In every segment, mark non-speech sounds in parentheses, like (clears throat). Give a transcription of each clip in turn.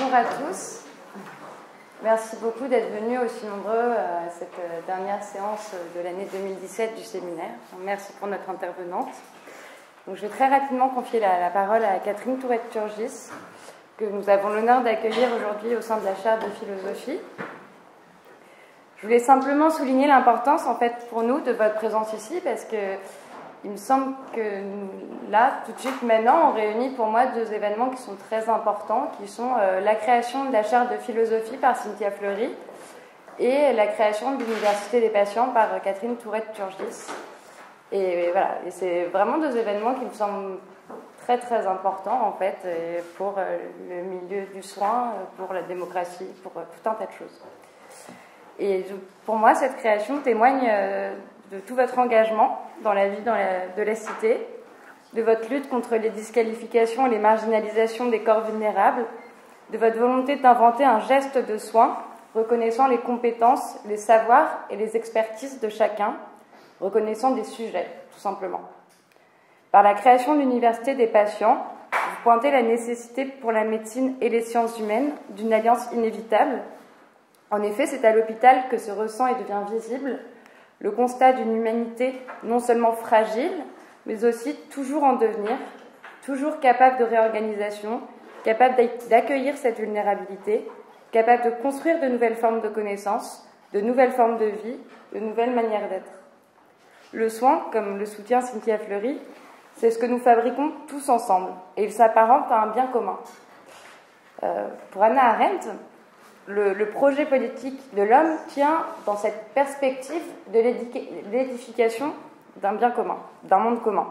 bonjour à tous. Merci beaucoup d'être venus aussi nombreux à cette euh, dernière séance de l'année 2017 du séminaire. Merci pour notre intervenante. Donc, je vais très rapidement confier la, parole à Catherine Tourette-Turgis, que nous avons l'honneur d'accueillir aujourd'hui au sein de la chaire de philosophie. Je voulais simplement souligner l'importance, en fait, pour nous, de votre présence ici, parce que il me semble que là, tout de suite, maintenant, on réunit pour moi deux événements qui sont très importants, qui sont euh, la création de la chaire de philosophie par Cynthia Fleury et la création de l'Université des patients par Catherine Tourette-Turgis. Et, voilà, et c'est vraiment deux événements qui me semblent très très importants en fait pour euh, le milieu du soin, pour la démocratie, pour euh, tout un tas de choses. Et pour moi, cette création témoigne de tout votre engagement dans la vie de la cité, de votre lutte contre les disqualifications et les marginalisations des corps vulnérables, de votre volonté d'inventer un geste de soin reconnaissant les compétences, les savoirs et les expertises de chacun, reconnaissant des sujets, tout simplement. Par la création de l'Université des patients, vous pointez la nécessité pour la médecine et les sciences humaines d'une alliance inévitable. En effet, c'est à l'hôpital que se ressent et devient visible le constat d'une humanité non seulement fragile, mais aussi toujours en devenir, toujours capable de réorganisation, capable d'accueillir cette vulnérabilité, capable de construire de nouvelles formes de connaissances, de nouvelles formes de vie, de nouvelles manières d'être. Le soin, comme le soutient Cynthia Fleury, c'est ce que nous fabriquons tous ensemble, et il s'apparente à un bien commun. Euh, pour Anna Arendt, le, projet politique de l'homme tient dans cette perspective de l'édification d'un bien commun, d'un monde commun.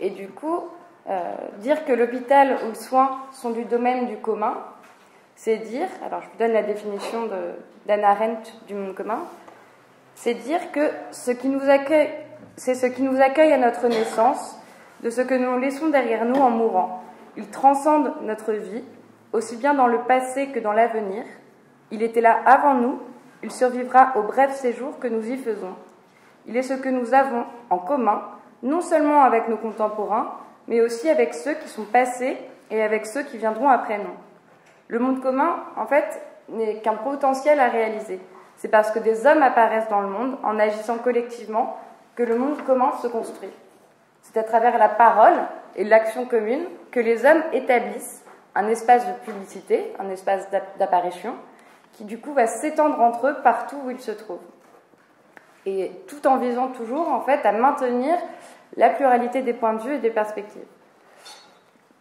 Et du coup, euh, dire que l'hôpital ou le soin sont du domaine du commun, c'est dire, alors je vous donne la définition d'Anna Arendt du monde commun, c'est dire que ce qui c'est ce qui nous accueille à notre naissance, de ce que nous laissons derrière nous en mourant. Il transcende notre vie aussi bien dans le passé que dans l'avenir. Il était là avant nous, il survivra au bref séjour que nous y faisons. Il est ce que nous avons en commun, non seulement avec nos contemporains, mais aussi avec ceux qui sont passés et avec ceux qui viendront après nous. Le monde commun, en fait, n'est qu'un potentiel à réaliser. C'est parce que des hommes apparaissent dans le monde en agissant collectivement que le monde commun se construit. C'est à travers la parole et l'action commune que les hommes établissent un espace de publicité, un espace d'apparition, qui du coup va s'étendre entre eux partout où ils se trouvent. Et tout en visant toujours en fait à maintenir la pluralité des points de vue et des perspectives.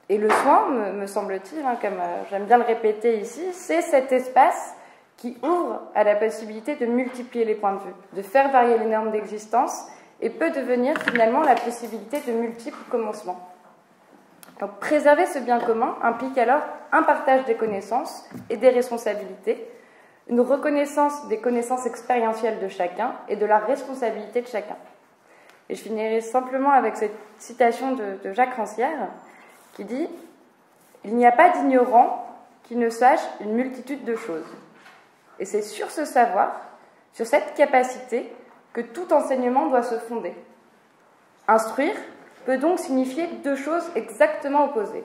Et le soin, me, semble-t-il, hein, comme euh, j'aime bien le répéter ici, c'est cet espace qui ouvre à la possibilité de multiplier les points de vue, de faire varier les normes d'existence et peut devenir finalement la possibilité de multiples commencements. Donc préserver ce bien commun implique alors un partage des connaissances et des responsabilités, une reconnaissance des connaissances expérientielles de chacun et de la responsabilité de chacun. Et je finirai simplement avec cette citation de, Jacques Rancière qui dit Il n'y a pas d'ignorant qui ne sache une multitude de choses. Et c'est sur ce savoir, sur cette capacité, que tout enseignement doit se fonder. Instruire, peut donc signifier deux choses exactement opposées.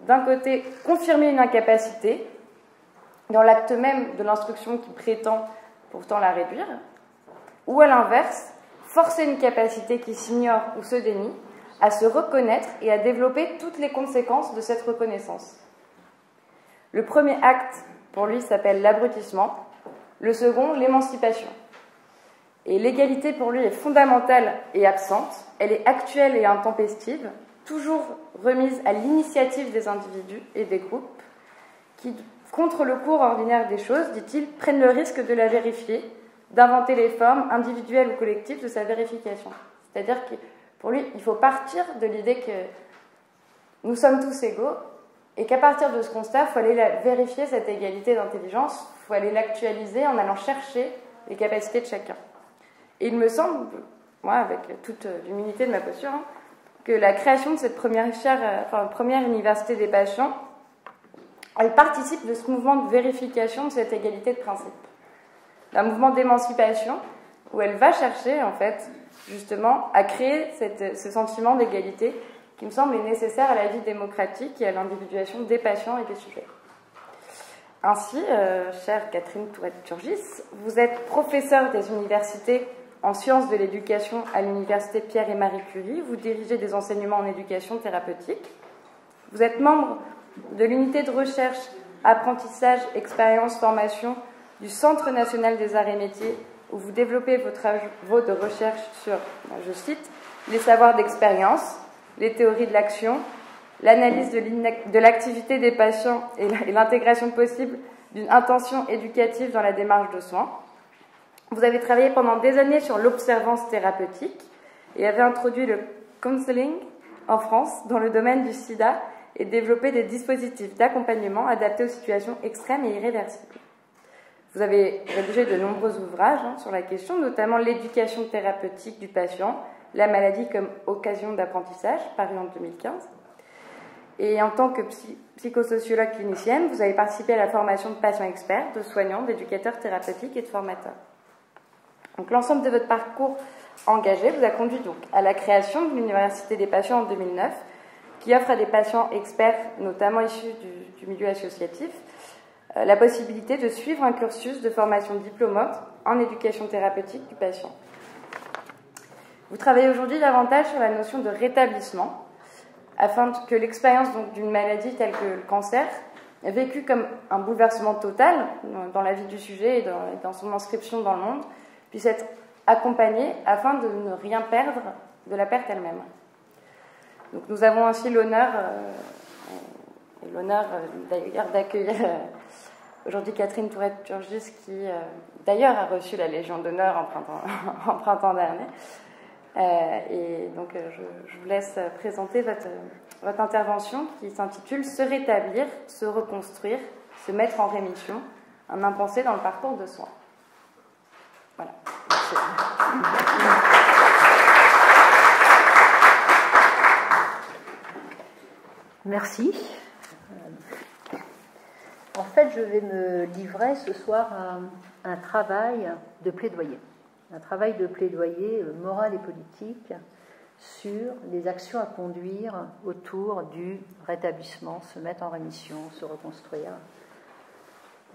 D'un côté, confirmer une incapacité, dans l'acte même de l'instruction qui prétend pourtant la réduire, ou à l'inverse, forcer une capacité qui s'ignore ou se dénie à se reconnaître et à développer toutes les conséquences de cette reconnaissance. Le premier acte, pour lui, s'appelle l'abrutissement, le second, l'émancipation. Et l'égalité pour lui est fondamentale et absente, elle est actuelle et intempestive, toujours remise à l'initiative des individus et des groupes qui, contre le cours ordinaire des choses, dit-il, prennent le risque de la vérifier, d'inventer les formes individuelles ou collectives de sa vérification. C'est-à-dire que pour lui, il faut partir de l'idée que nous sommes tous égaux et qu'à partir de ce constat, il faut aller vérifier cette égalité d'intelligence, il faut aller l'actualiser en allant chercher les capacités de chacun. Et il me semble, moi, avec toute l'humilité de ma posture, hein, que la création de cette première, euh, université des patients, elle participe de ce mouvement de vérification de cette égalité de principe. Un mouvement d'émancipation où elle va chercher, en fait, justement, à créer ce sentiment d'égalité qui me semble nécessaire à la vie démocratique et à l'individuation des patients et des sujets. Ainsi, euh, chère Catherine Tourette-Turgis, vous êtes professeure des universités en sciences de l'éducation à l'université Pierre et Marie Curie. Vous dirigez des enseignements en éducation thérapeutique. Vous êtes membre de l'unité de recherche, apprentissage, expérience, formation du Centre national des arts et métiers, où vous développez vos travaux de recherche sur, je cite, les savoirs d'expérience, les théories de l'action, l'analyse de l'activité des patients et l'intégration possible d'une intention éducative dans la démarche de soins. Vous avez travaillé pendant des années sur l'observance thérapeutique et avez introduit le counseling en France dans le domaine du sida et développé des dispositifs d'accompagnement adaptés aux situations extrêmes et irréversibles. Vous avez rédigé de nombreux ouvrages hein, sur la question, notamment l'éducation thérapeutique du patient, la maladie comme occasion d'apprentissage, paru en 2015. Et en tant que psychosociologue clinicienne, vous avez participé à la formation de patients experts, de soignants, d'éducateurs thérapeutiques et de formateurs. L'ensemble de votre parcours engagé vous a conduit donc à la création de l'Université des patients en 2009, qui offre à des patients experts, notamment issus du, milieu associatif, euh, la possibilité de suivre un cursus de formation diplômante en éducation thérapeutique du patient. Vous travaillez aujourd'hui davantage sur la notion de rétablissement, afin que l'expérience d'une maladie telle que le cancer, vécue comme un bouleversement total dans la vie du sujet et dans, son inscription dans le monde, puisse être accompagnée afin de ne rien perdre de la perte elle-même. Donc nous avons ainsi l'honneur, euh, l'honneur euh, d'ailleurs d'accueillir euh, aujourd'hui Catherine Tourette-Turgis qui d'ailleurs a reçu la Légion d'honneur en printemps, (laughs) dernier. et donc je, je, vous laisse présenter votre, votre intervention qui s'intitule Se rétablir, se reconstruire, se mettre en rémission, un impensé dans le parcours de soins. Merci. En fait, je vais me livrer ce soir à un travail de plaidoyer, un travail de plaidoyer moral et politique sur les actions à conduire autour du rétablissement, se mettre en rémission, se reconstruire.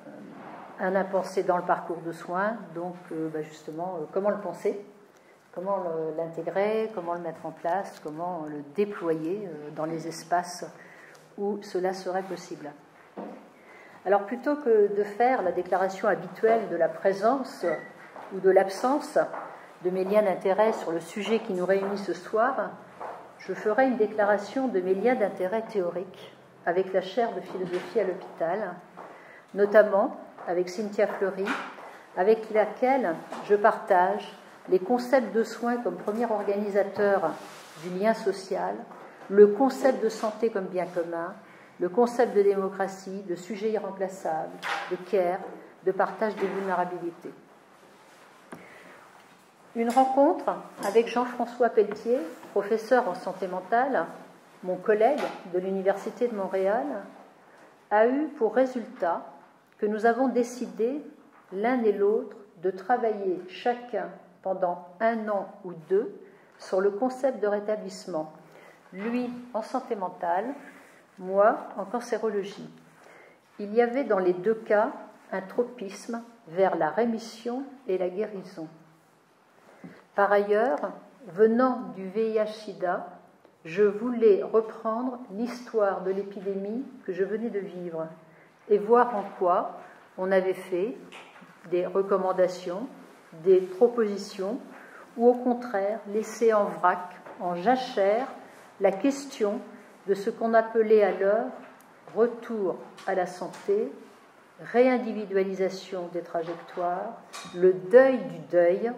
Euh, un impensé dans le parcours de soins, donc euh, bah, justement, euh, comment le penser, comment l'intégrer, comment le mettre en place, comment le déployer dans les espaces où cela serait possible? Alors plutôt que de faire la déclaration habituelle de la présence ou de l'absence de mes liens d'intérêt sur le sujet qui nous réunit ce soir, je ferai une déclaration de mes liens d'intérêt théoriques avec la chaire de philosophie à l'hôpital, notamment avec Cynthia Fleury, avec laquelle je partage les concepts de soins comme premier organisateur du lien social, le concept de santé comme bien commun, le concept de démocratie, de sujet irremplaçable, de care, de partage des vulnérabilités. Une rencontre avec Jean-François Pelletier, professeur en santé mentale, mon collègue de l'Université de Montréal, a eu pour résultat que nous avons décidé l'un et l'autre de travailler chacun pendant un an ou deux sur le concept de rétablissement lui en santé mentale, moi en cancérologie. Il y avait dans les deux cas un tropisme vers la rémission et la guérison. Par ailleurs, venant du VIH-Sida, je voulais reprendre l'histoire de l'épidémie que je venais de vivre et voir en quoi on avait fait des recommandations, des propositions, ou au contraire laissé en vrac, en jachère, la question de ce qu'on appelait alors retour à la santé, réindividualisation des trajectoires, le deuil du deuil,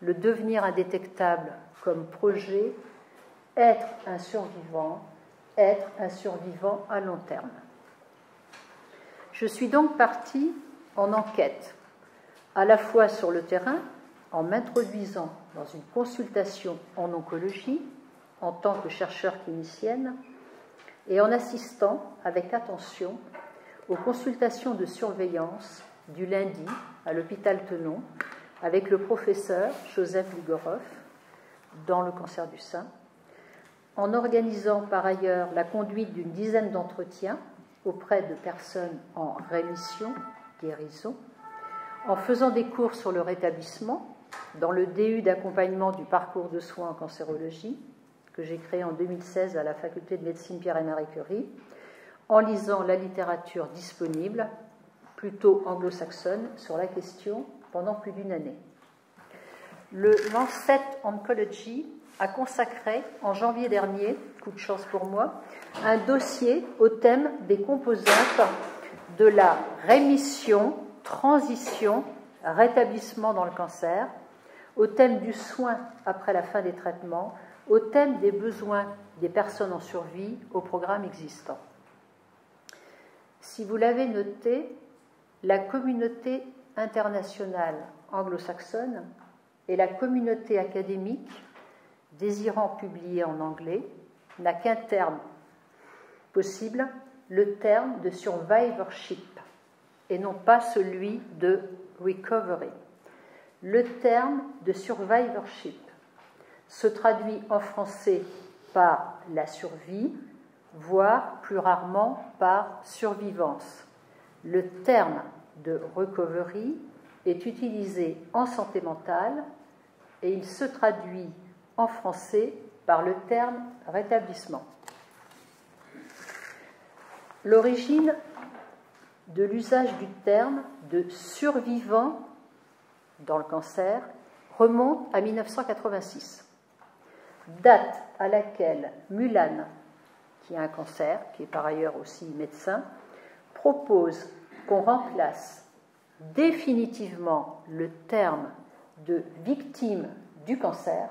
le devenir indétectable comme projet, être un survivant, être un survivant à long terme. Je suis donc partie en enquête, à la fois sur le terrain, en m'introduisant dans une consultation en oncologie, en tant que chercheur clinicienne et en assistant avec attention aux consultations de surveillance du lundi à l'hôpital Tenon avec le professeur Joseph Ligorov dans le cancer du sein, en organisant par ailleurs la conduite d'une dizaine d'entretiens auprès de personnes en rémission, guérison, en faisant des cours sur le rétablissement dans le DU d'accompagnement du parcours de soins en cancérologie, que j'ai créé en 2016 à la faculté de médecine Pierre et Marie Curie, en lisant la littérature disponible, plutôt anglo-saxonne, sur la question pendant plus d'une année. Le Lancet Oncology a consacré en janvier dernier, coup de chance pour moi, un dossier au thème des composantes de la rémission, transition, rétablissement dans le cancer, au thème du soin après la fin des traitements, au thème des besoins des personnes en survie au programme existant. Si vous l'avez noté, la communauté internationale anglo-saxonne et la communauté académique désirant publier en anglais n'a qu'un terme possible, le terme de survivorship, et non pas celui de recovery. Le terme de survivorship se traduit en français par la survie, voire plus rarement par survivance. Le terme de recovery est utilisé en santé mentale et il se traduit en français par le terme rétablissement. L'origine de l'usage du terme de survivant dans le cancer remonte à 1986, date à laquelle Mulan, qui a un cancer, qui est par ailleurs aussi médecin, propose qu'on remplace définitivement le terme de victime du cancer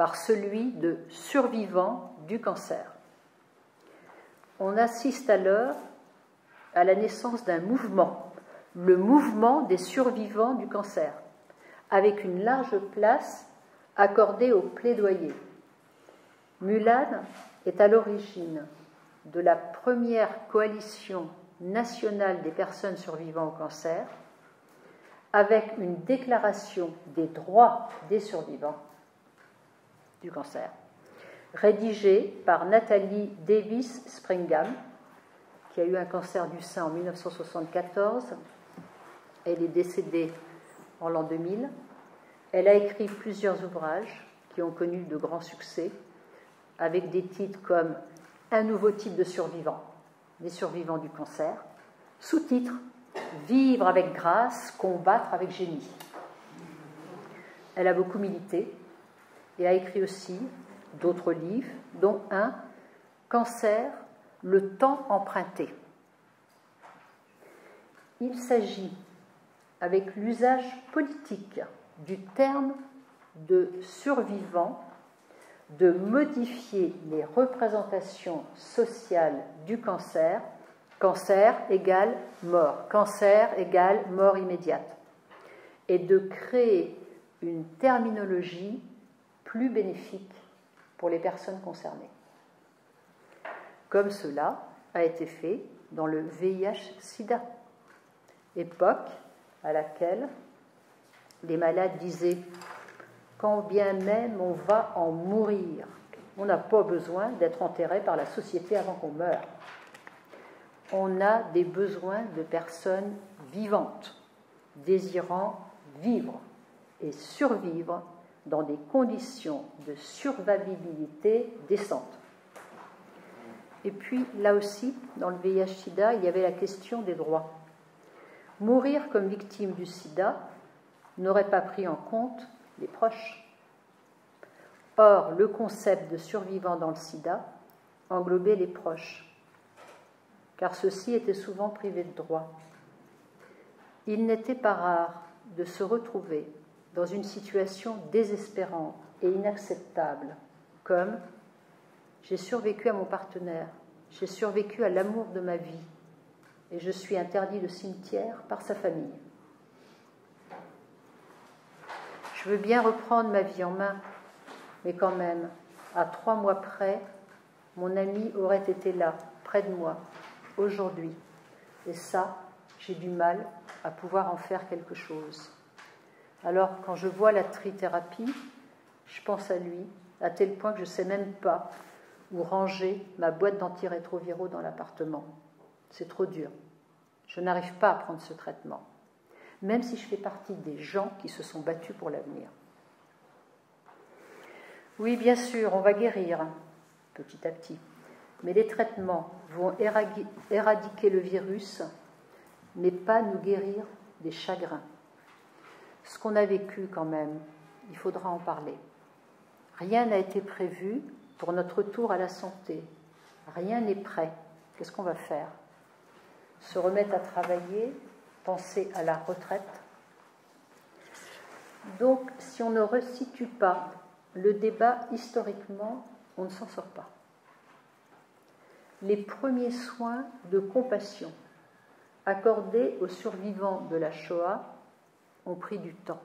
par celui de survivant du cancer. On assiste alors à la naissance d'un mouvement, le mouvement des survivants du cancer, avec une large place accordée au plaidoyer. Mulan est à l'origine de la première coalition nationale des personnes survivant au cancer, avec une déclaration des droits des survivants du cancer, rédigé par Nathalie Davis Springham, qui a eu un cancer du sein en 1974. Elle est décédée en l'an 2000. Elle a écrit plusieurs ouvrages qui ont connu de grands succès, avec des titres comme Un nouveau type de survivants, les survivants du cancer, sous-titre Vivre avec grâce, combattre avec génie. Elle a beaucoup milité et a écrit aussi d'autres livres, dont un Cancer, le temps emprunté. Il s'agit, avec l'usage politique du terme de survivant, de modifier les représentations sociales du cancer. Cancer égale mort, cancer égale mort immédiate. Et de créer une terminologie plus bénéfique pour les personnes concernées. Comme cela a été fait dans le VIH-Sida, époque à laquelle les malades disaient quand bien même on va en mourir, on n'a pas besoin d'être enterré par la société avant qu'on meure. On a des besoins de personnes vivantes, désirant vivre et survivre dans des conditions de survivabilité décentes. Et puis, là aussi, dans le VIH-Sida, il y avait la question des droits. Mourir comme victime du sida n'aurait pas pris en compte les proches. Or, le concept de survivant dans le sida englobait les proches, car ceux-ci étaient souvent privés de droits. Il n'était pas rare de se retrouver dans une situation désespérante et inacceptable, comme j'ai survécu à mon partenaire, j'ai survécu à l'amour de ma vie, et je suis interdit de cimetière par sa famille. Je veux bien reprendre ma vie en main, mais quand même, à trois mois près, mon ami aurait été là, près de moi, aujourd'hui. Et ça, j'ai du mal à pouvoir en faire quelque chose. Alors, quand je vois la trithérapie, je pense à lui, à tel point que je ne sais même pas ou ranger ma boîte d'antirétroviraux dans l'appartement. C'est trop dur. Je n'arrive pas à prendre ce traitement, même si je fais partie des gens qui se sont battus pour l'avenir. Oui, bien sûr, on va guérir petit à petit, mais les traitements vont éradiquer le virus, mais pas nous guérir des chagrins. Ce qu'on a vécu quand même, il faudra en parler. Rien n'a été prévu pour notre retour à la santé. Rien n'est prêt. Qu'est-ce qu'on va faire? Se remettre à travailler, penser à la retraite? Donc, si on ne resitue pas le débat historiquement, on ne s'en sort pas. Les premiers soins de compassion accordés aux survivants de la Shoah ont pris du temps,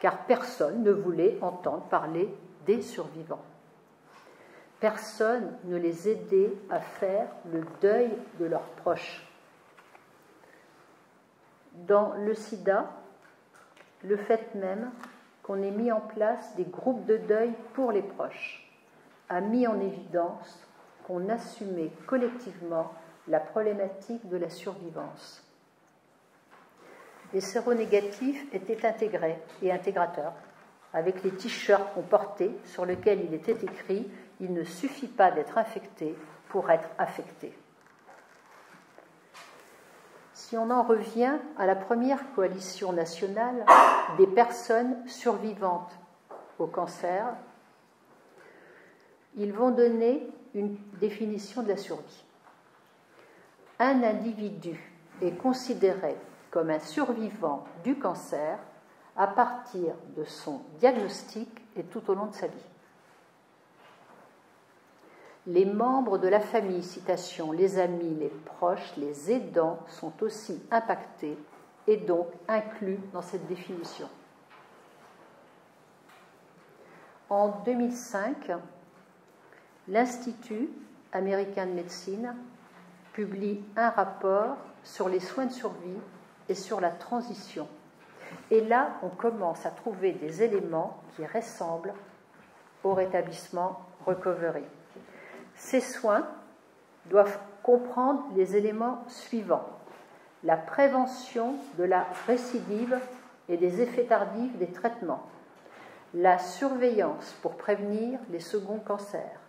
car personne ne voulait entendre parler des survivants. Personne ne les aidait à faire le deuil de leurs proches. Dans le sida, le fait même qu'on ait mis en place des groupes de deuil pour les proches a mis en évidence qu'on assumait collectivement la problématique de la survivance. Les séronégatifs étaient intégrés et intégrateurs, avec les t-shirts qu'on portait sur lesquels il était écrit il ne suffit pas d'être infecté pour être affecté. Si on en revient à la première coalition nationale des personnes survivantes au cancer, ils vont donner une définition de la survie. Un individu est considéré comme un survivant du cancer à partir de son diagnostic et tout au long de sa vie les membres de la famille, citation, les amis, les proches, les aidants sont aussi impactés et donc inclus dans cette définition. En 2005, l'Institut américain de médecine publie un rapport sur les soins de survie et sur la transition. Et là, on commence à trouver des éléments qui ressemblent au rétablissement recovery. Ces soins doivent comprendre les éléments suivants. La prévention de la récidive et des effets tardifs des traitements. La surveillance pour prévenir les seconds cancers.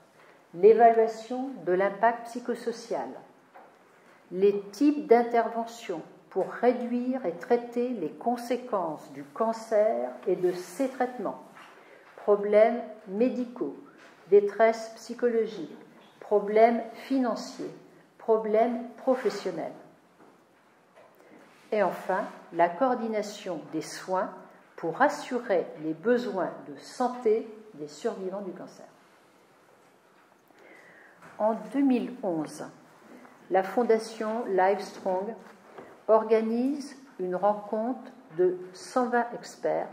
L'évaluation de l'impact psychosocial. Les types d'interventions pour réduire et traiter les conséquences du cancer et de ses traitements. Problèmes médicaux, détresse psychologique, problèmes financiers, problèmes professionnels. Et enfin, la coordination des soins pour assurer les besoins de santé des survivants du cancer. En 2011, la fondation Livestrong organise une rencontre de 120 experts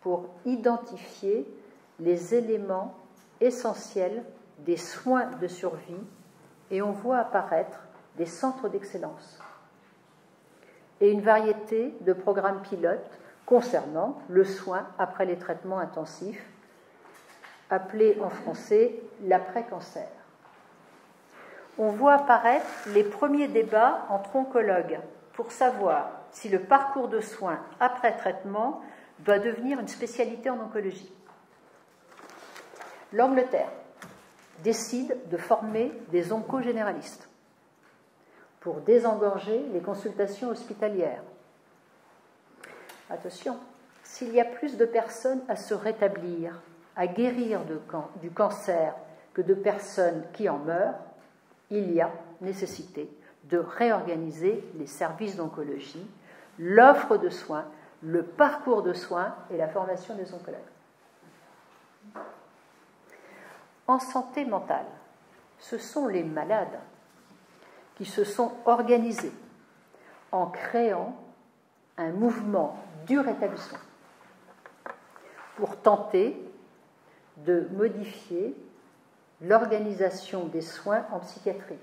pour identifier les éléments essentiels des soins de survie et on voit apparaître des centres d'excellence et une variété de programmes pilotes concernant le soin après les traitements intensifs, appelé en français l'après-cancer. On voit apparaître les premiers débats entre oncologues pour savoir si le parcours de soins après traitement doit devenir une spécialité en oncologie. L'Angleterre décide de former des oncogénéralistes pour désengorger les consultations hospitalières. Attention, s'il y a plus de personnes à se rétablir, à guérir du cancer que de personnes qui en meurent, il y a nécessité de réorganiser les services d'oncologie, l'offre de soins, le parcours de soins et la formation des oncologues en santé mentale, ce sont les malades qui se sont organisés en créant un mouvement du rétablissement pour tenter de modifier l'organisation des soins en psychiatrie.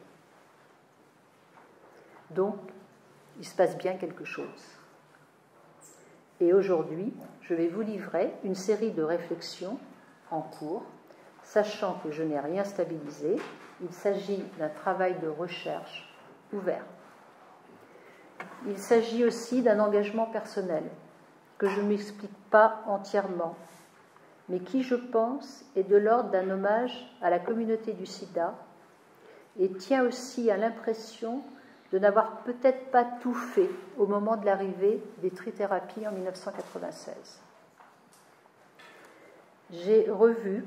Donc, il se passe bien quelque chose. Et aujourd'hui, je vais vous livrer une série de réflexions en cours sachant que je n'ai rien stabilisé, il s'agit d'un travail de recherche ouvert. Il s'agit aussi d'un engagement personnel que je ne m'explique pas entièrement, mais qui, je pense, est de l'ordre d'un hommage à la communauté du sida et tient aussi à l'impression de n'avoir peut-être pas tout fait au moment de l'arrivée des trithérapies en 1996. J'ai revu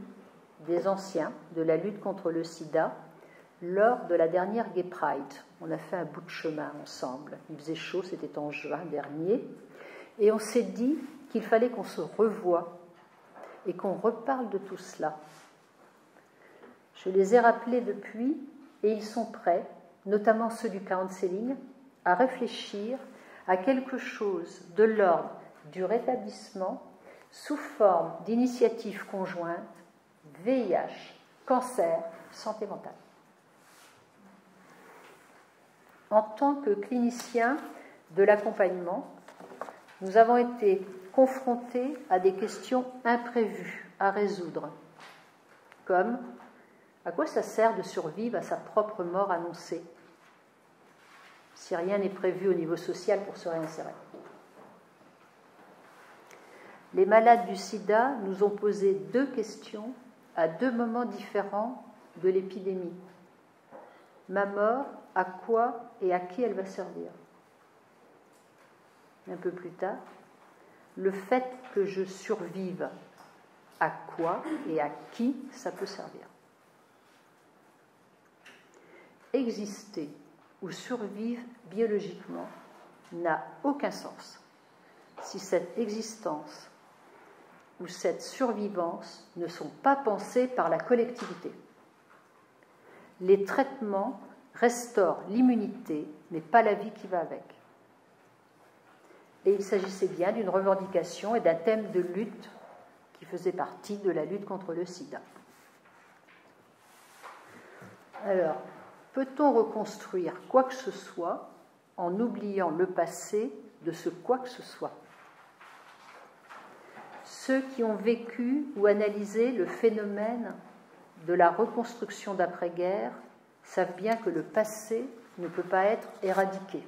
des anciens de la lutte contre le sida lors de la dernière Gay Pride. On a fait un bout de chemin ensemble. Il faisait chaud, c'était en juin dernier. Et on s'est dit qu'il fallait qu'on se revoie et qu'on reparle de tout cela. Je les ai rappelés depuis et ils sont prêts, notamment ceux du counseling, à réfléchir à quelque chose de l'ordre du rétablissement sous forme d'initiatives conjointes VIH, cancer, santé mentale. En tant que clinicien de l'accompagnement, nous avons été confrontés à des questions imprévues à résoudre, comme à quoi ça sert de survivre à sa propre mort annoncée si rien n'est prévu au niveau social pour se réinsérer? Les malades du sida nous ont posé deux questions à deux moments différents de l'épidémie. Ma mort, à quoi et à qui elle va servir? Un peu plus tard, le fait que je survive, à quoi et à qui ça peut servir? Exister ou survivre biologiquement n'a aucun sens si cette existence ou cette survivance ne sont pas pensées par la collectivité. Les traitements restaurent l'immunité, mais pas la vie qui va avec. Et il s'agissait bien d'une revendication et d'un thème de lutte qui faisait partie de la lutte contre le sida. Alors, Peut-on reconstruire quoi que ce soit en oubliant le passé de ce quoi que ce soit? Ceux qui ont vécu ou analysé le phénomène de la reconstruction d'après-guerre savent bien que le passé ne peut pas être éradiqué.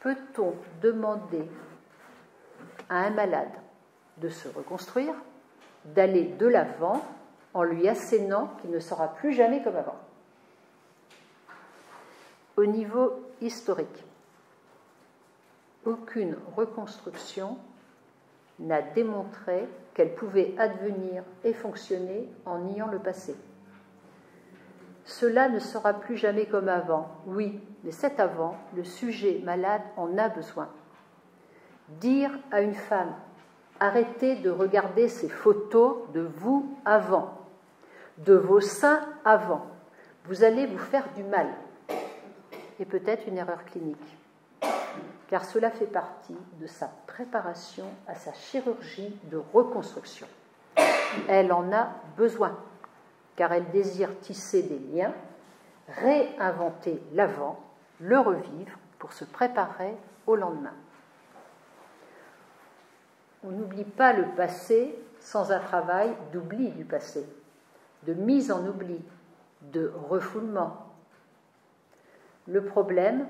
Peut-on demander à un malade de se reconstruire, d'aller de l'avant en lui assénant qu'il ne sera plus jamais comme avant. Au niveau historique, aucune reconstruction n'a démontré qu'elle pouvait advenir et fonctionner en niant le passé. Cela ne sera plus jamais comme avant, oui, mais cet avant, le sujet malade en a besoin. Dire à une femme, arrêtez de regarder ces photos de vous avant, de vos seins avant. Vous allez vous faire du mal et peut-être une erreur clinique, car cela fait partie de sa préparation à sa chirurgie de reconstruction. Elle en a besoin, car elle désire tisser des liens, réinventer l'avant, le revivre pour se préparer au lendemain. On n'oublie pas le passé sans un travail d'oubli du passé de mise en oubli, de refoulement. Le problème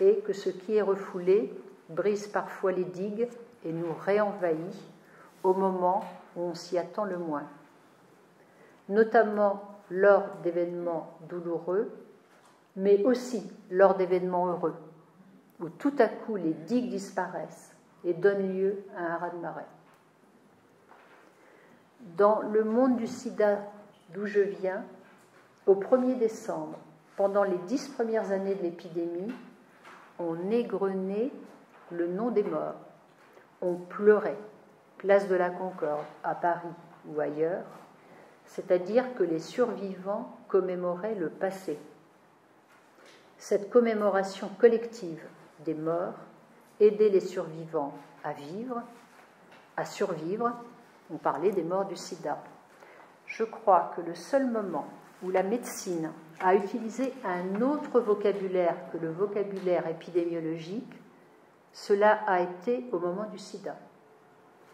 est que ce qui est refoulé brise parfois les digues et nous réenvahit au moment où on s'y attend le moins, notamment lors d'événements douloureux, mais aussi lors d'événements heureux, où tout à coup les digues disparaissent et donnent lieu à un raz-de-marée. Dans le monde du sida d'où je viens, au 1er décembre, pendant les dix premières années de l'épidémie, on égrenait le nom des morts. On pleurait, place de la Concorde, à Paris ou ailleurs, c'est-à-dire que les survivants commémoraient le passé. Cette commémoration collective des morts aidait les survivants à vivre, à survivre on parlait des morts du sida. Je crois que le seul moment où la médecine a utilisé un autre vocabulaire que le vocabulaire épidémiologique, cela a été au moment du sida.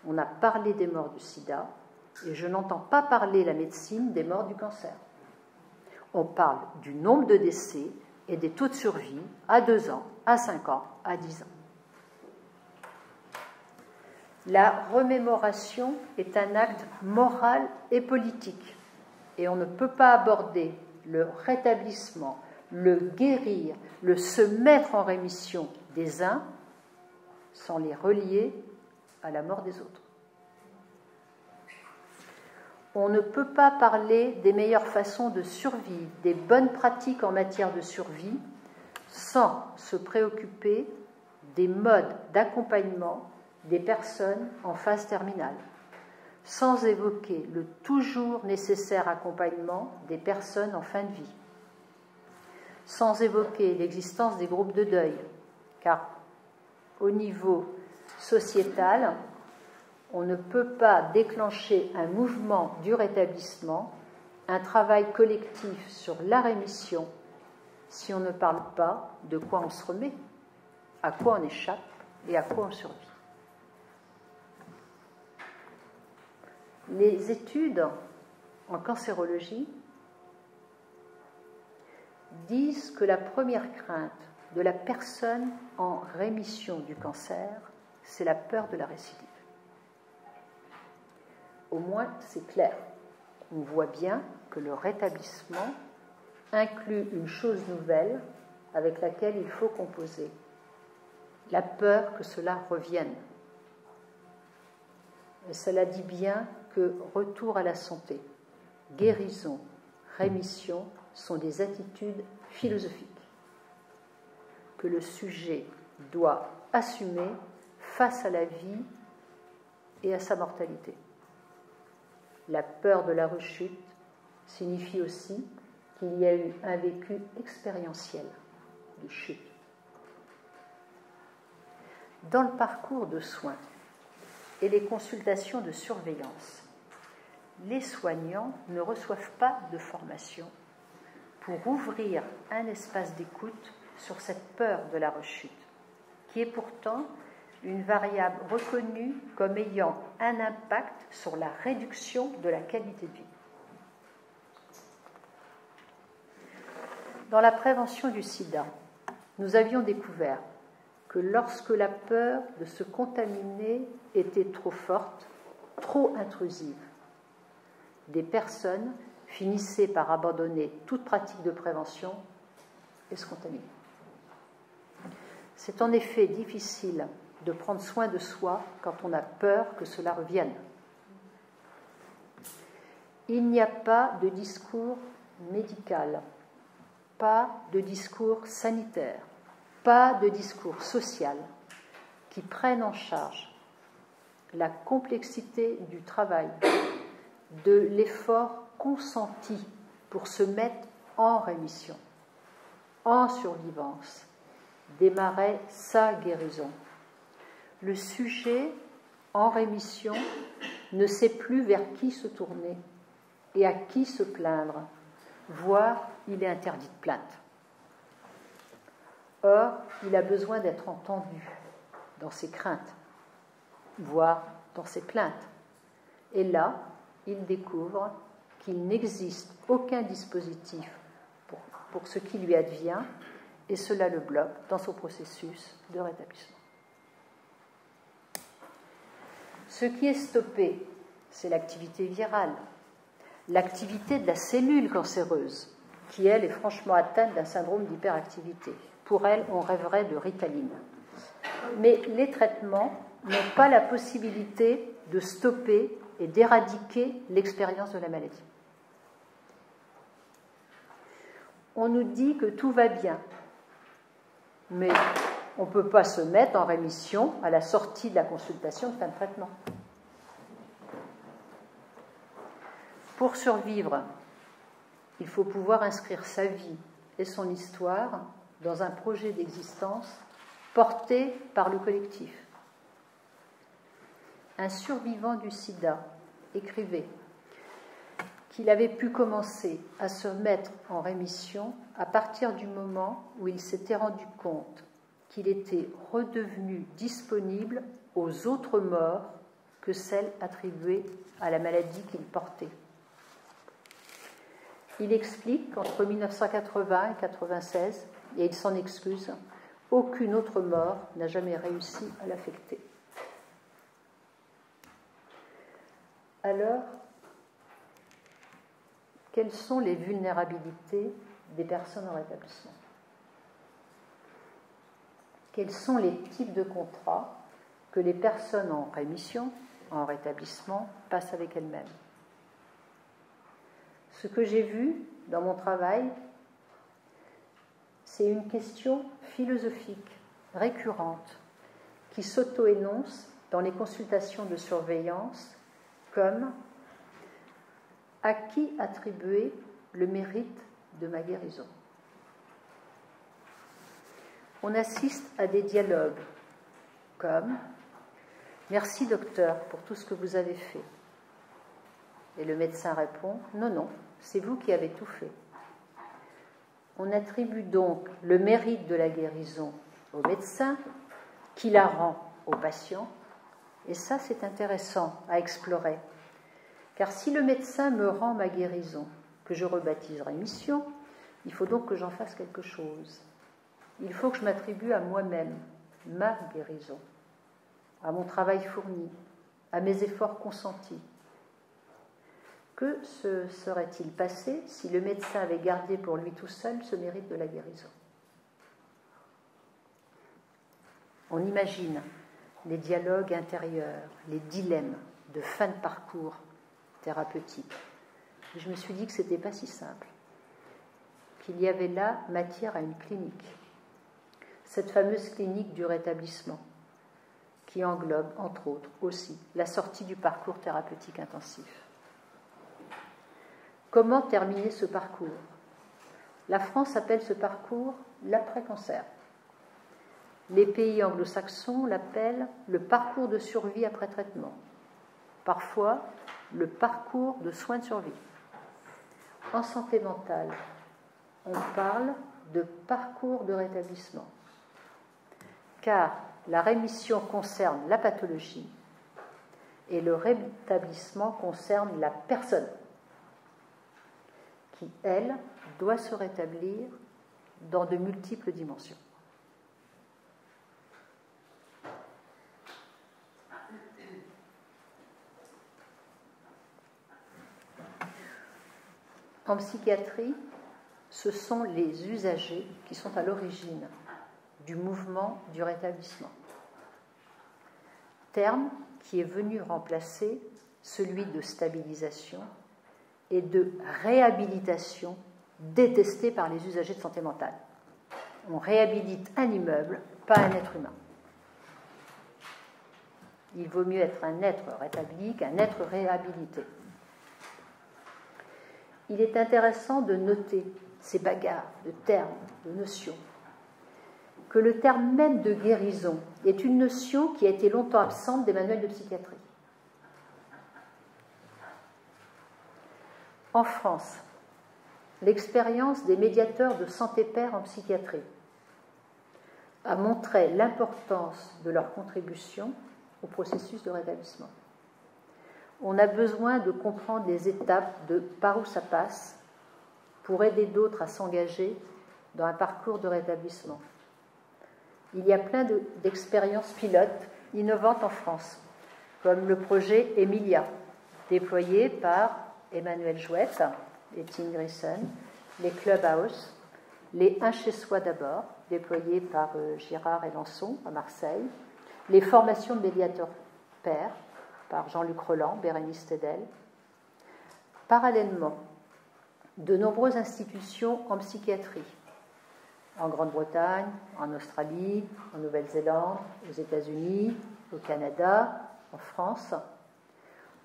On a parlé des morts du sida Et je n'entends pas parler la médecine des morts du cancer. On parle du nombre de décès et des taux de survie à 2 ans, à 5 ans, à 10 ans. La remémoration est un acte moral et politique. Et on ne peut pas aborder le rétablissement, le guérir, le se mettre en rémission des uns sans les relier à la mort des autres. On ne peut pas parler des meilleures façons de survie, des bonnes pratiques en matière de survie, sans se préoccuper des modes d'accompagnement des personnes en phase terminale, sans évoquer le toujours nécessaire accompagnement des personnes en fin de vie, sans évoquer l'existence des groupes de deuil, car au niveau sociétal, on ne peut pas déclencher un mouvement du rétablissement, un travail collectif sur la rémission, si on ne parle pas de quoi on se remet, à quoi on échappe et à quoi on survit. Les études en cancérologie disent que la première crainte de la personne en rémission du cancer, c'est la peur de la récidive. Au moins, c'est clair. On voit bien que le rétablissement inclut une chose nouvelle avec laquelle il faut composer. La peur que cela revienne. Et cela dit bien que retour à la santé, guérison, rémission sont des attitudes philosophiques que le sujet doit assumer face à la vie et à sa mortalité. La peur de la rechute signifie aussi qu'il y a eu un vécu expérientiel de chute. Dans le parcours de soins, et les consultations de surveillance. Les soignants ne reçoivent pas de formation pour ouvrir un espace d'écoute sur cette peur de la rechute, qui est pourtant une variable reconnue comme ayant un impact sur la réduction de la qualité de vie. Dans la prévention du sida, nous avions découvert que lorsque la peur de se contaminer était trop forte, trop intrusive, des personnes finissaient par abandonner toute pratique de prévention et se contaminer. C'est en effet difficile de prendre soin de soi quand on a peur que cela revienne. Il n'y a pas de discours médical, pas de discours sanitaire, pas de discours social qui prenne en charge la complexité du travail, de l'effort consenti pour se mettre en rémission, en survivance, démarrer sa guérison. Le sujet en rémission ne sait plus vers qui se tourner et à qui se plaindre, voire il est interdit de plainte. Or, il a besoin d'être entendu dans ses craintes, voire dans ses plaintes. Et là, il découvre qu'il n'existe aucun dispositif pour, pour, ce qui lui advient, et cela le bloque dans son processus de rétablissement. Ce qui est stoppé, c'est l'activité virale, l'activité de la cellule cancéreuse, qui, elle, est franchement atteinte d'un syndrome d'hyperactivité. Pour elle, on rêverait de ritaline. Mais les traitements n'ont pas la possibilité de stopper et d'éradiquer l'expérience de la maladie. On nous dit que tout va bien, mais on ne peut pas se mettre en rémission à la sortie de la consultation de fin de traitement. Pour survivre, il faut pouvoir inscrire sa vie et son histoire dans un projet d'existence porté par le collectif. Un survivant du sida écrivait qu'il avait pu commencer à se mettre en rémission à partir du moment où il s'était rendu compte qu'il était redevenu disponible aux autres morts que celle attribuée à la maladie qu'il portait. Il explique qu'entre 1980 et 1996, et il s'en excuse, aucune autre mort n'a jamais réussi à l'affecter. Alors, quelles sont les vulnérabilités des personnes en rétablissement? Quels sont les types de contrats que les personnes en rémission, en rétablissement, passent avec elles-mêmes? Ce que j'ai vu dans mon travail, c'est une question philosophique récurrente qui s'auto-énonce dans les consultations de surveillance comme à qui attribuer le mérite de ma guérison On assiste à des dialogues comme Merci docteur pour tout ce que vous avez fait. Et le médecin répond Non, non, c'est vous qui avez tout fait. On attribue donc le mérite de la guérison au médecin qui la rend au patient. Et ça, c'est intéressant à explorer. Car si le médecin me rend ma guérison, que je rebaptiserai mission, il faut donc que j'en fasse quelque chose. Il faut que je m'attribue à moi-même ma guérison, à mon travail fourni, à mes efforts consentis. Que se serait-il passé si le médecin avait gardé pour lui tout seul ce mérite de la guérison? On imagine les dialogues intérieurs, les dilemmes de fin de parcours thérapeutique. je me suis dit que ce n'était pas si simple, qu'il y avait là matière à une clinique. Cette fameuse clinique du rétablissement, qui englobe, entre autres, aussi la sortie du parcours thérapeutique intensif. Comment terminer ce parcours? La France appelle ce parcours l'après-cancer. Les pays anglo-saxons l'appellent le parcours de survie après traitement. Parfois, le parcours de soins de survie. En santé mentale, on parle de parcours de rétablissement, car la rémission concerne la pathologie et le rétablissement concerne la personne qui, elle, doit se rétablir dans de multiples dimensions. En psychiatrie, ce sont les usagers qui sont à l'origine du mouvement du rétablissement. Terme qui est venu remplacer celui de stabilisation et de réhabilitation détesté par les usagers de santé mentale. On réhabilite un immeuble, pas un être humain. Il vaut mieux être un être rétabli qu'un être réhabilité il est intéressant de noter ces bagarres de termes, de notions, que le terme même de guérison est une notion qui a été longtemps absente des manuels de psychiatrie. En France, l'expérience des médiateurs de santé père en psychiatrie a montré l'importance de leur contribution au processus de rétablissement on a besoin de comprendre les étapes de par où ça passe pour aider d'autres à s'engager dans un parcours de rétablissement. Il y a plein d'expériences pilotes innovantes en France, comme le projet Emilia, déployé par Emmanuel Jouette et Tim Grisson, les Clubhouse, les Un chez soi d'abord, déployés par euh, Girard et Lançon à Marseille, les formations de médiateurs pairs, par Jean-Luc Roland, Bérénice Tedel. Parallèlement, de nombreuses institutions en psychiatrie, en Grande-Bretagne, en Australie, en Nouvelle-Zélande, aux États-Unis, au Canada, en France,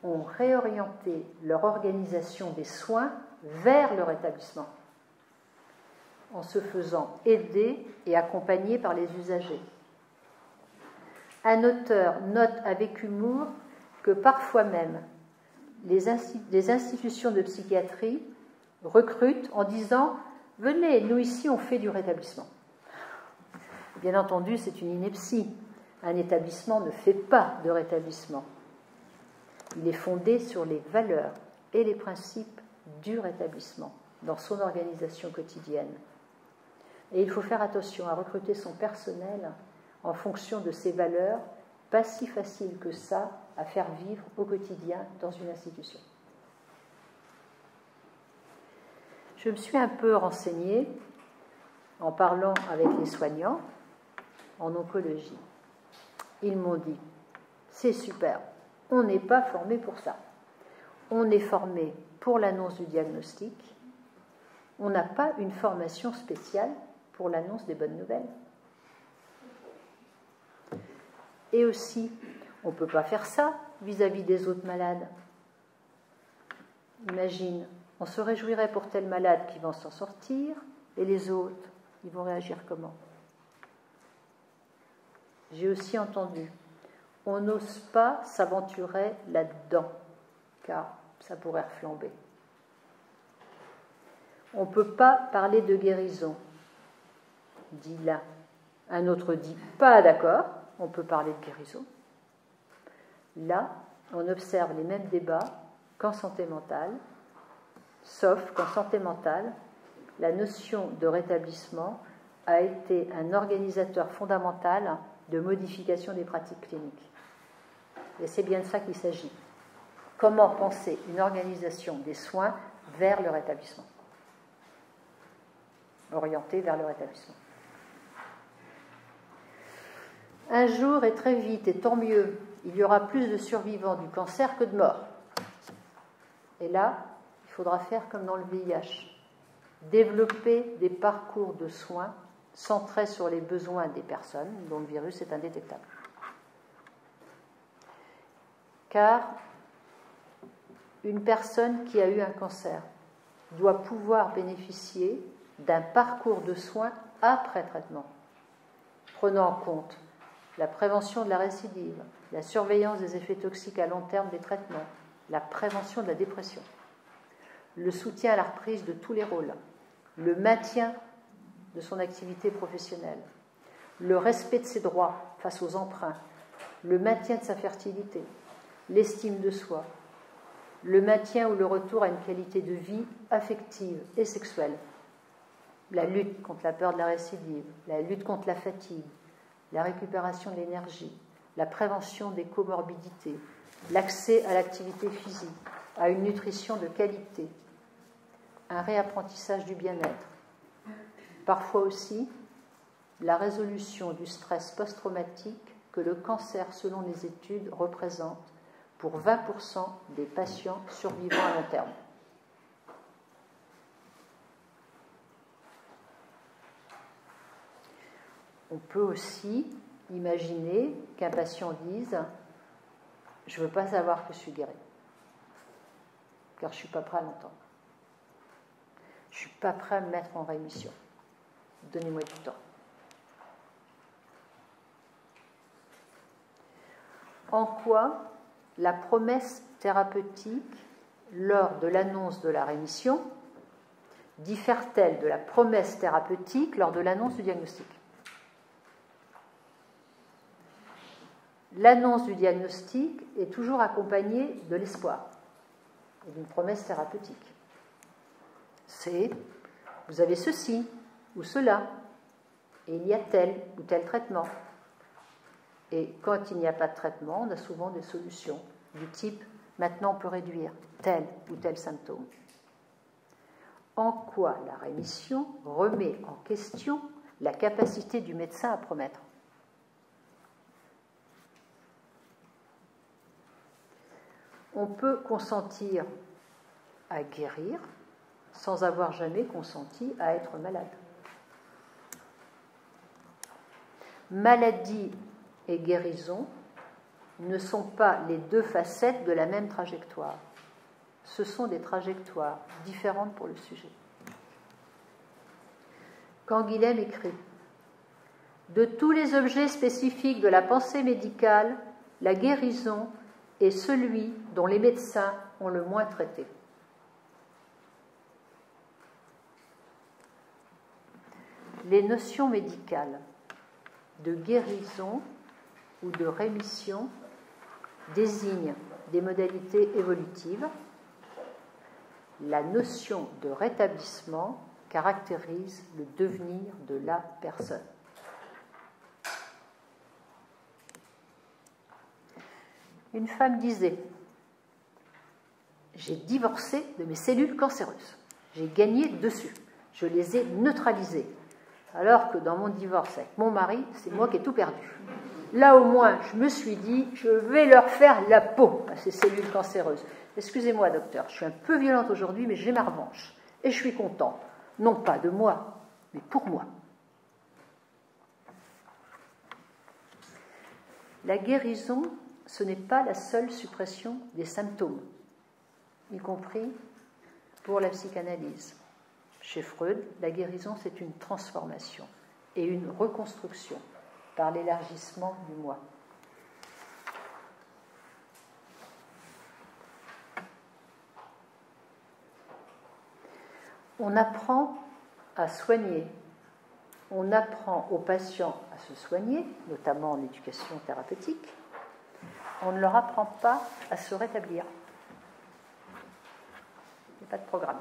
ont réorienté leur organisation des soins vers leur établissement, en se faisant aider et accompagner par les usagers. Un auteur note avec humour que parfois même les, institutions de psychiatrie recrutent en disant Venez, nous ici on fait du rétablissement. Bien entendu, c'est une ineptie. Un établissement ne fait pas de rétablissement. Il est fondé sur les valeurs et les principes du rétablissement dans son organisation quotidienne. Et il faut faire attention à recruter son personnel en fonction de ces valeurs, pas si facile que ça à faire vivre au quotidien dans une institution. Je me suis un peu renseignée en parlant avec les soignants en oncologie. Ils m'ont dit, c'est super, on n'est pas formé pour ça. On est formé pour l'annonce du diagnostic. On n'a pas une formation spéciale pour l'annonce des bonnes nouvelles. Et aussi, on ne peut pas faire ça vis-à-vis des autres malades. Imagine, on se réjouirait pour tel malade qui va s'en sortir, et les autres, ils vont réagir comment? J'ai aussi entendu, on n'ose pas s'aventurer là-dedans, car ça pourrait reflamber. On ne peut pas parler de guérison, dit l'un. Un autre dit pas d'accord, on peut parler de guérison. Là, on observe les mêmes débats qu'en santé mentale, sauf qu'en santé mentale, la notion de rétablissement a été un organisateur fondamental de modification des pratiques cliniques. Et c'est bien de ça qu'il s'agit. Comment penser une organisation des soins vers le rétablissement? Orientée vers le rétablissement. Un jour et très vite, et tant mieux, il y aura plus de survivants du cancer que de morts. Et là, il faudra faire comme dans le VIH, développer des parcours de soins centrés sur les besoins des personnes dont le virus est indétectable. Car une personne qui a eu un cancer doit pouvoir bénéficier d'un parcours de soins après traitement, prenant en compte la prévention de la récidive, la surveillance des effets toxiques à long terme des traitements, la prévention de la dépression, le soutien à la reprise de tous les rôles, le maintien de son activité professionnelle, le respect de ses droits face aux emprunts, le maintien de sa fertilité, l'estime de soi, le maintien ou le retour à une qualité de vie affective et sexuelle, la lutte contre la peur de la récidive, la lutte contre la fatigue, la récupération de l'énergie, la prévention des comorbidités, l'accès à l'activité physique, à une nutrition de qualité, un réapprentissage du bien-être. Parfois aussi, la résolution du stress post-traumatique que le cancer, selon les études, représente pour 20% des patients survivants à long terme. On peut aussi imaginer qu'un patient dise Je ne veux pas savoir que je suis guéri, car je ne suis pas prêt à l'entendre. Je ne suis pas prêt à me mettre en rémission. Donnez-moi du temps. En quoi la promesse thérapeutique lors de l'annonce de la rémission diffère-t-elle de la promesse thérapeutique lors de l'annonce du diagnostic? L'annonce du diagnostic est toujours accompagnée de l'espoir et d'une promesse thérapeutique. C'est vous avez ceci ou cela, et il y a tel ou tel traitement. Et quand il n'y a pas de traitement, on a souvent des solutions du type maintenant on peut réduire tel ou tel symptôme. En quoi la rémission remet en question la capacité du médecin à promettre On peut consentir à guérir sans avoir jamais consenti à être malade. Maladie et guérison ne sont pas les deux facettes de la même trajectoire. Ce sont des trajectoires différentes pour le sujet. Quand Guilhem écrit De tous les objets spécifiques de la pensée médicale, la guérison est celui dont les médecins ont le moins traité. Les notions médicales de guérison ou de rémission désigne des modalités évolutives. La notion de rétablissement caractérise le devenir de la personne. Une femme disait J'ai divorcé de mes cellules cancéreuses. J'ai gagné dessus. Je les ai neutralisées. Alors que dans mon divorce avec mon mari, c'est moi qui ai tout perdu. Là au moins, je me suis dit, je vais leur faire la peau à ces cellules cancéreuses. Excusez-moi, docteur, je suis un peu violente aujourd'hui, mais j'ai ma revanche. Et je suis content. Non pas de moi, mais pour moi. La guérison, ce n'est pas la seule suppression des symptômes, y compris pour la psychanalyse. Chez Freud, la guérison, c'est une transformation et une reconstruction par l'élargissement du moi. On apprend à soigner, on apprend aux patients à se soigner, notamment en éducation thérapeutique, on ne leur apprend pas à se rétablir. Il n'y a pas de programme.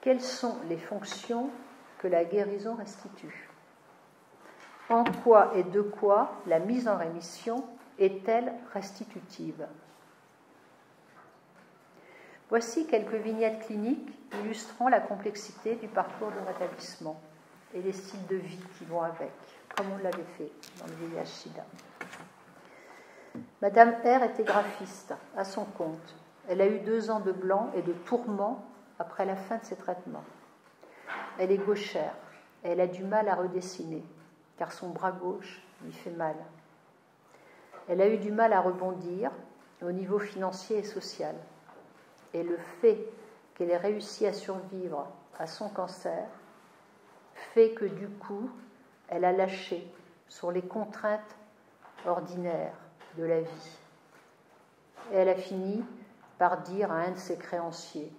Quelles sont les fonctions que la guérison restitue? En quoi et de quoi la mise en rémission est-elle restitutive? Voici quelques vignettes cliniques illustrant la complexité du parcours de rétablissement et les styles de vie qui vont avec, comme on l'avait fait dans le village SIDA. Madame R était graphiste à son compte. Elle a eu deux ans de blanc et de tourments après la fin de ses traitements. Elle est gauchère et elle a du mal à redessiner, car son bras gauche lui fait mal. Elle a eu du mal à rebondir au niveau financier et social. Et le fait qu'elle ait réussi à survivre à son cancer fait que du coup, elle a lâché sur les contraintes ordinaires de la vie. Et elle a fini par dire à un de ses créanciers,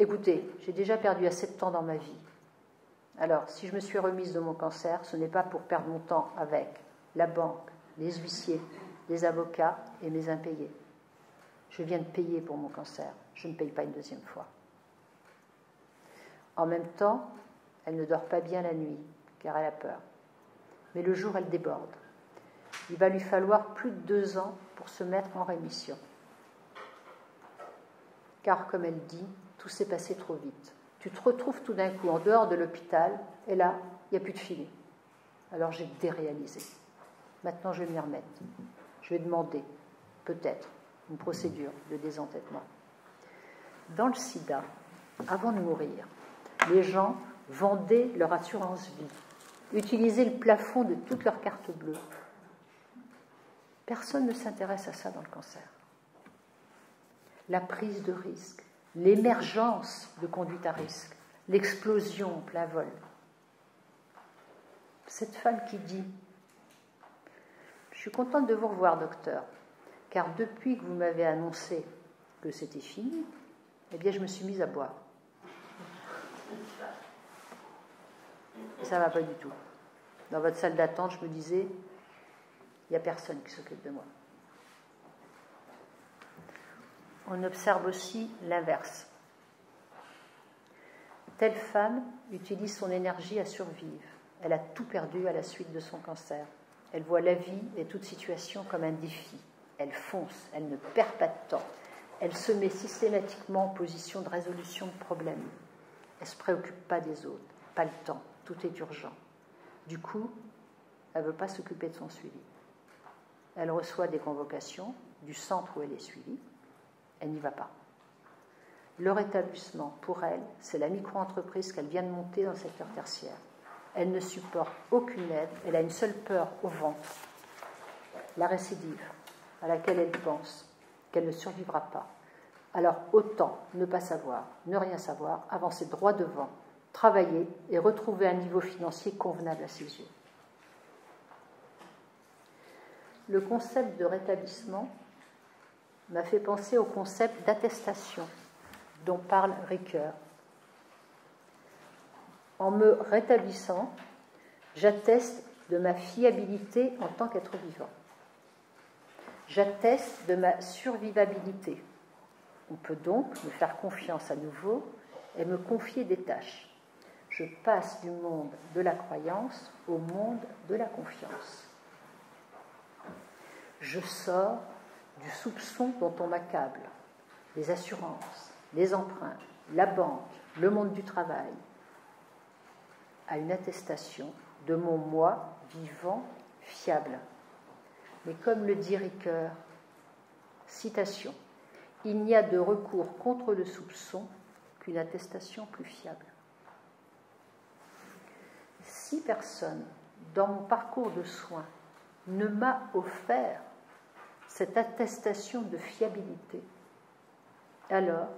Écoutez, j'ai déjà perdu assez de temps dans ma vie. Alors, si je me suis remise de mon cancer, ce n'est pas pour perdre mon temps avec la banque, les huissiers, les avocats et mes impayés. Je viens de payer pour mon cancer, je ne paye pas une deuxième fois. En même temps, elle ne dort pas bien la nuit, car elle a peur. Mais le jour, elle déborde. Il va lui falloir plus de deux ans pour se mettre en rémission. Car, comme elle dit, tout s'est passé trop vite. Tu te retrouves tout d'un coup en dehors de l'hôpital, et là, il n'y a plus de filet. Alors j'ai déréalisé. Maintenant, je vais m'y remettre. Je vais demander, peut-être, une procédure de désentêtement. Dans le sida, avant de mourir, les gens vendaient leur assurance vie, utilisaient le plafond de toutes leurs cartes bleues. Personne ne s'intéresse à ça dans le cancer. La prise de risque, l'émergence de conduite à risque, l'explosion en plein vol. Cette femme qui dit Je suis contente de vous revoir, docteur, car depuis que vous m'avez annoncé que c'était fini, eh bien, je me suis mise à boire. Ça ne va pas du tout. Dans votre salle d'attente, je me disais Il n'y a personne qui s'occupe de moi on observe aussi l'inverse. Telle femme utilise son énergie à survivre. Elle a tout perdu à la suite de son cancer. Elle voit la vie et toute situation comme un défi. Elle fonce, elle ne perd pas de temps. Elle se met systématiquement en position de résolution de problèmes. Elle ne se préoccupe pas des autres, pas le temps, tout est urgent. Du coup, elle ne veut pas s'occuper de son suivi. Elle reçoit des convocations du centre où elle est suivie, elle n'y va pas. Le rétablissement, pour elle, c'est la micro-entreprise qu'elle vient de monter dans le secteur tertiaire. Elle ne supporte aucune aide, elle a une seule peur au ventre, la récidive, à laquelle elle pense qu'elle ne survivra pas. Alors autant ne pas savoir, ne rien savoir, avancer droit devant, travailler et retrouver un niveau financier convenable à ses yeux. Le concept de rétablissement m'a fait penser au concept d'attestation dont parle Ricoeur. En me rétablissant, j'atteste de ma fiabilité en tant qu'être vivant. J'atteste de ma survivabilité. On peut donc me faire confiance à nouveau et me confier des tâches. Je passe du monde de la croyance au monde de la confiance. Je sors du soupçon dont on m'accable, les assurances, les emprunts, la banque, le monde du travail, à une attestation de mon moi vivant, fiable. Mais comme le dit Ricoeur, citation, il n'y a de recours contre le soupçon qu'une attestation plus fiable. Si personne, dans mon parcours de soins, ne m'a offert cette attestation de fiabilité, alors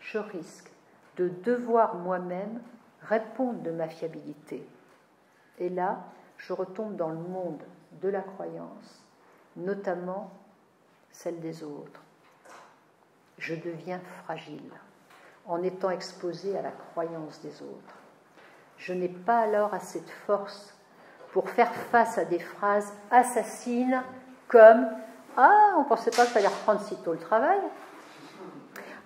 je risque de devoir moi-même répondre de ma fiabilité. Et là, je retombe dans le monde de la croyance, notamment celle des autres. Je deviens fragile en étant exposé à la croyance des autres. Je n'ai pas alors assez de force pour faire face à des phrases assassines comme Ah, on pensait pas qu'il fallait reprendre si tôt le travail.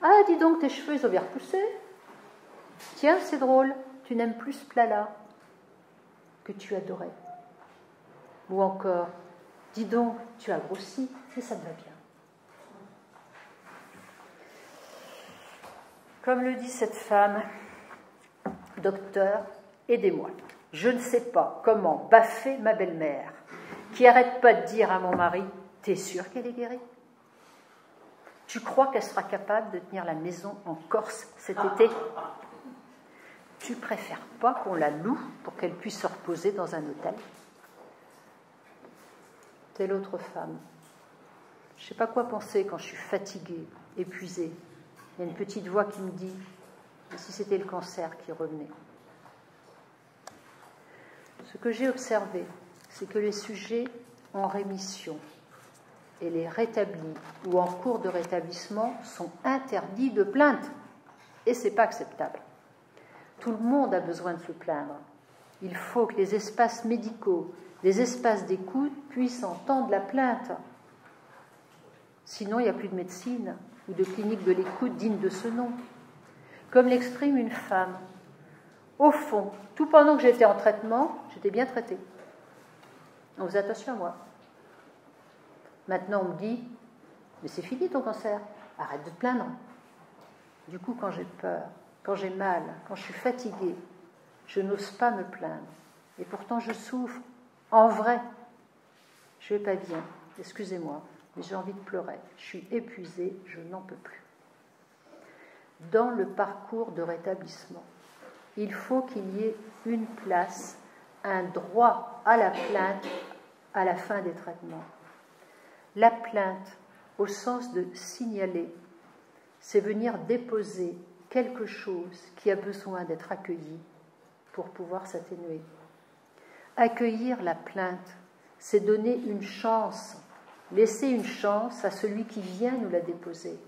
Ah, dis donc, tes cheveux, ils ont bien repoussé. Tiens, c'est drôle, tu n'aimes plus ce plat-là que tu adorais. Ou encore, dis donc, tu as grossi, mais ça me va bien. Comme le dit cette femme, docteur, aidez-moi. Je ne sais pas comment baffer ma belle-mère, qui arrête pas de dire à mon mari T'es sûr qu'elle est guérie? Tu crois qu'elle sera capable de tenir la maison en Corse cet été? Tu préfères pas qu'on la loue pour qu'elle puisse se reposer dans un hôtel? Telle autre femme? Je ne sais pas quoi penser quand je suis fatiguée, épuisée. Il y a une petite voix qui me dit si c'était le cancer qui revenait? Ce que j'ai observé, c'est que les sujets en rémission et les rétablis ou en cours de rétablissement sont interdits de plainte. Et ce n'est pas acceptable. Tout le monde a besoin de se plaindre. Il faut que les espaces médicaux, les espaces d'écoute puissent entendre la plainte. Sinon, il n'y a plus de médecine ou de clinique de l'écoute digne de ce nom. Comme l'exprime une femme. Au fond, tout pendant que j'étais en traitement, j'étais bien traitée. On faisait attention à moi. Maintenant, on me dit, mais c'est fini ton cancer, arrête de te plaindre. Du coup, quand j'ai peur, quand j'ai mal, quand je suis fatiguée, je n'ose pas me plaindre. Et pourtant, je souffre. En vrai, je ne vais pas bien. Excusez-moi, mais j'ai envie de pleurer. Je suis épuisée, je n'en peux plus. Dans le parcours de rétablissement, il faut qu'il y ait une place, un droit à la plainte à la fin des traitements. La plainte, au sens de signaler, c'est venir déposer quelque chose qui a besoin d'être accueilli pour pouvoir s'atténuer. Accueillir la plainte, c'est donner une chance, laisser une chance à celui qui vient nous la déposer.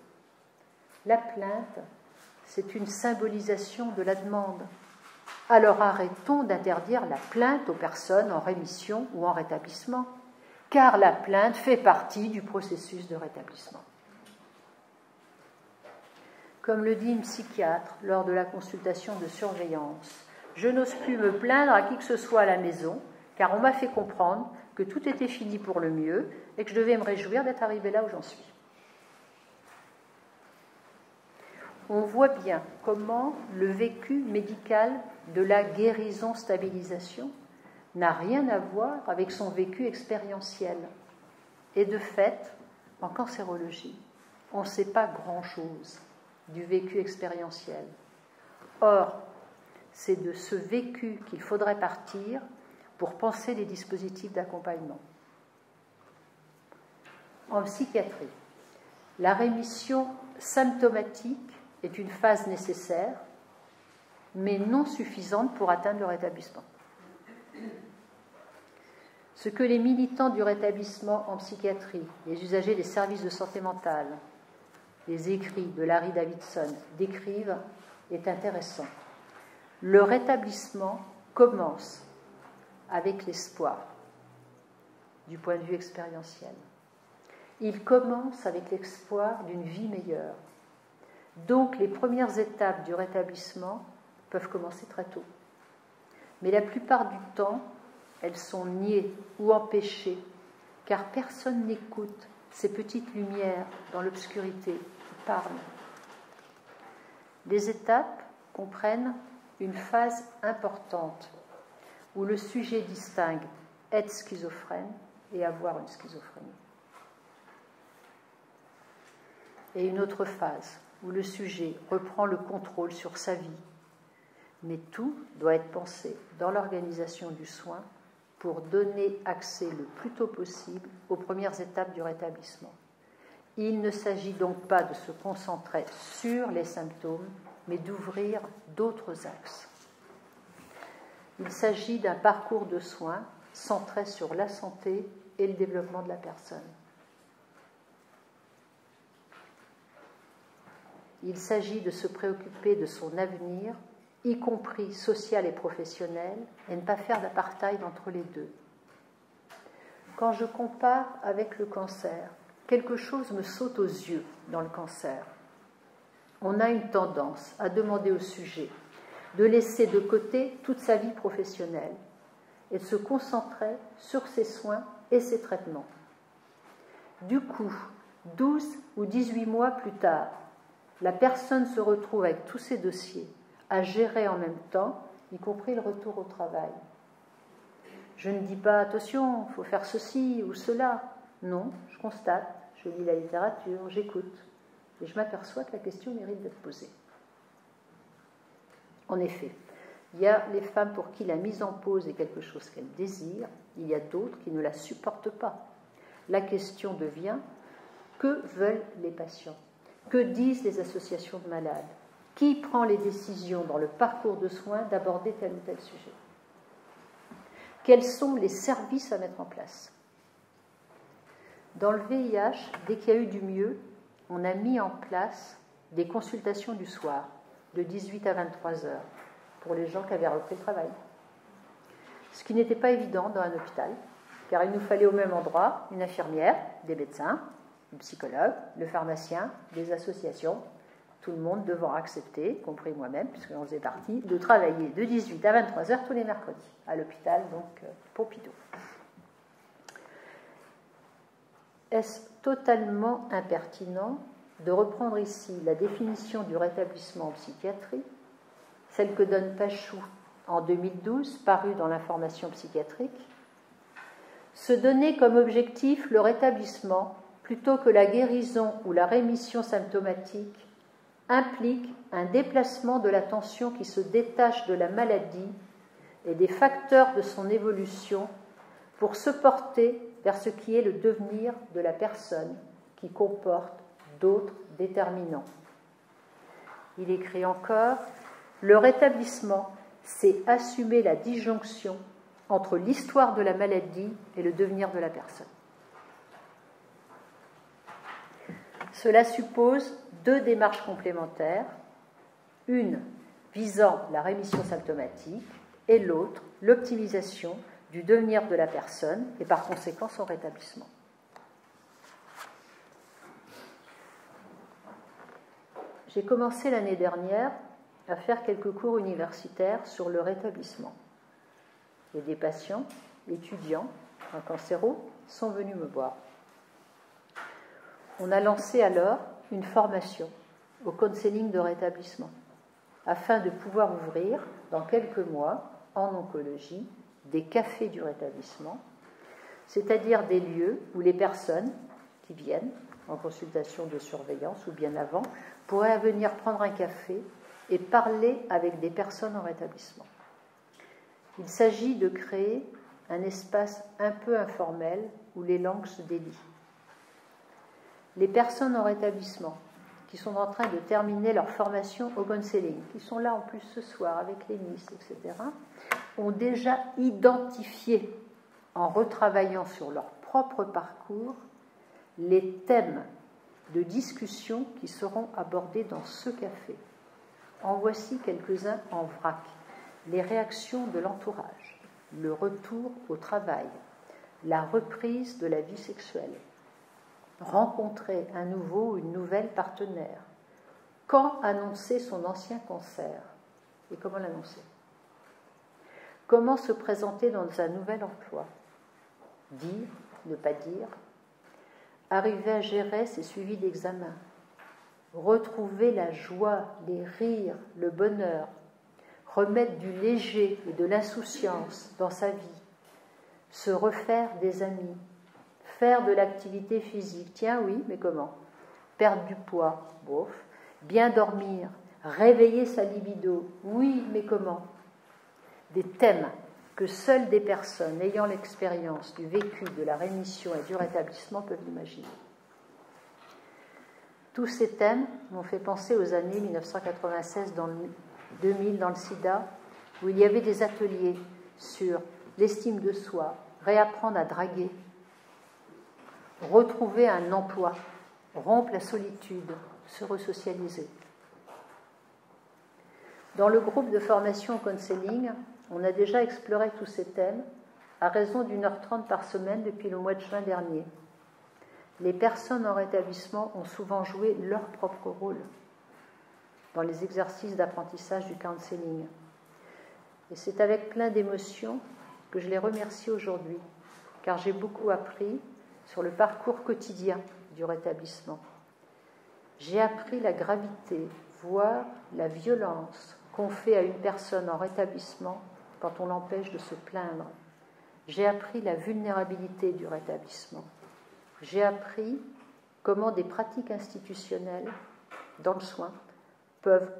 La plainte, c'est une symbolisation de la demande. Alors arrêtons d'interdire la plainte aux personnes en rémission ou en rétablissement car la plainte fait partie du processus de rétablissement. Comme le dit une psychiatre lors de la consultation de surveillance, je n'ose plus me plaindre à qui que ce soit à la maison, car on m'a fait comprendre que tout était fini pour le mieux et que je devais me réjouir d'être arrivé là où j'en suis. On voit bien comment le vécu médical de la guérison-stabilisation n'a rien à voir avec son vécu expérientiel. Et de fait, en cancérologie, on ne sait pas grand-chose du vécu expérientiel. Or, c'est de ce vécu qu'il faudrait partir pour penser les dispositifs d'accompagnement. En psychiatrie, la rémission symptomatique est une phase nécessaire, mais non suffisante pour atteindre le rétablissement. Ce que les militants du rétablissement en psychiatrie, les usagers des services de santé mentale, les écrits de Larry Davidson décrivent est intéressant. Le rétablissement commence avec l'espoir du point de vue expérientiel. il commence avec l'espoir d'une vie meilleure. Donc les premières étapes du rétablissement peuvent commencer très tôt. Mais la plupart du temps, elles sont niées ou empêchées, car personne n'écoute ces petites lumières dans l'obscurité qui parlent. Les étapes comprennent une phase importante où le sujet distingue être schizophrène et avoir une schizophrénie. Et une autre phase où le sujet reprend le contrôle sur sa vie. Mais tout doit être pensé dans l'organisation du soin pour donner accès le plus tôt possible aux premières étapes du rétablissement. Il ne s'agit donc pas de se concentrer sur les symptômes, mais d'ouvrir d'autres axes. Il s'agit d'un parcours de soins centré sur la santé et le développement de la personne. Il s'agit de se préoccuper de son avenir, y compris social et professionnel, et ne pas faire d'apartheid entre les deux. Quand je compare avec le cancer, quelque chose me saute aux yeux dans le cancer. On a une tendance à demander au sujet de laisser de côté toute sa vie professionnelle et de se concentrer sur ses soins et ses traitements. Du coup, 12 ou 18 mois plus tard, la personne se retrouve avec tous ses dossiers à gérer en même temps, y compris le retour au travail. Je ne dis pas attention, il faut faire ceci ou cela. Non, je constate, je lis la littérature, j'écoute, et je m'aperçois que la question mérite d'être posée. En effet, il y a les femmes pour qui la mise en pause est quelque chose qu'elles désirent, il y a d'autres qui ne la supportent pas. La question devient que veulent les patients? Que disent les associations de malades? Qui prend les décisions dans le parcours de soins d'aborder tel ou tel sujet? Quels sont les services à mettre en place? Dans le VIH, dès qu'il y a eu du mieux, on a mis en place des consultations du soir, de 18 à 23 heures pour les gens qui avaient repris le travail. Ce qui n'était pas évident dans un hôpital, car il nous fallait au même endroit une infirmière, des médecins, un psychologue, le pharmacien, des associations, tout le monde devant accepter, compris moi-même, puisque j'en faisais partie, de travailler de 18 à 23 heures tous les mercredis, à l'hôpital, donc euh, Pompidou. Est-ce totalement impertinent de reprendre ici la définition du rétablissement en psychiatrie celle que donne Pachou en 2012, parue dans l'information psychiatrique, se donner comme objectif le rétablissement plutôt que la guérison ou la rémission symptomatique implique un déplacement de l'attention qui se détache de la maladie et des facteurs de son évolution pour se porter vers ce qui est le devenir de la personne qui comporte d'autres déterminants. Il écrit encore le rétablissement, c'est assumer la disjonction entre l'histoire de la maladie et le devenir de la personne. Cela suppose deux démarches complémentaires, une visant la rémission symptomatique et l'autre l'optimisation du devenir de la personne et par conséquent son rétablissement. J'ai commencé l'année dernière à faire quelques cours universitaires sur le rétablissement. Et des patients, étudiants, en cancéro, sont venus me voir. On a lancé alors une formation au counseling de rétablissement afin de pouvoir ouvrir dans quelques mois en oncologie des cafés du rétablissement, c'est-à-dire des lieux où les personnes qui viennent en consultation de surveillance ou bien avant pourraient venir prendre un café et parler avec des personnes en rétablissement. Il s'agit de créer un espace un peu informel où les langues se délient. Les personnes en rétablissement qui sont en train de terminer leur formation au counseling, qui sont là en plus ce soir avec les Nice, etc., ont déjà identifié, en retravaillant sur leur propre parcours, les thèmes de discussion qui seront abordés dans ce café. En voici quelques-uns en vrac. Les réactions de l'entourage, le retour au travail, la reprise de la vie sexuelle, rencontrer un nouveau ou une nouvelle partenaire. Quand annoncer son ancien cancer Et comment l'annoncer? Comment se présenter dans un nouvel emploi? Dire, ne pas dire? Arriver à gérer ses suivis d'examen? Retrouver la joie, les rires, le bonheur? Remettre du léger et de l'insouciance dans sa vie? Se refaire des amis? Faire de l'activité physique Tiens oui, mais comment? Perdre du poids Bof. Bien dormir Réveiller sa libido Oui, mais comment? Des thèmes que seules des personnes ayant l'expérience du vécu, de la rémission et du rétablissement peuvent imaginer. Tous ces thèmes m'ont fait penser aux années 1996 dans le 2000 dans le SIDA, où il y avait des ateliers sur l'estime de soi, réapprendre à draguer, retrouver un emploi, rompre la solitude, se resocialiser. Dans le groupe de formation counseling, on a déjà exploré tous ces thèmes à raison d'une heure trente par semaine depuis le mois de juin dernier. Les personnes en rétablissement ont souvent joué leur propre rôle dans les exercices d'apprentissage du counseling. Et c'est avec plein d'émotions que je les remercie aujourd'hui, car j'ai beaucoup appris sur le parcours quotidien du rétablissement. J'ai appris la gravité, voire la violence qu'on fait à une personne en rétablissement quand on l'empêche de se plaindre. J'ai appris la vulnérabilité du rétablissement. J'ai appris comment des pratiques institutionnelles dans le soin peuvent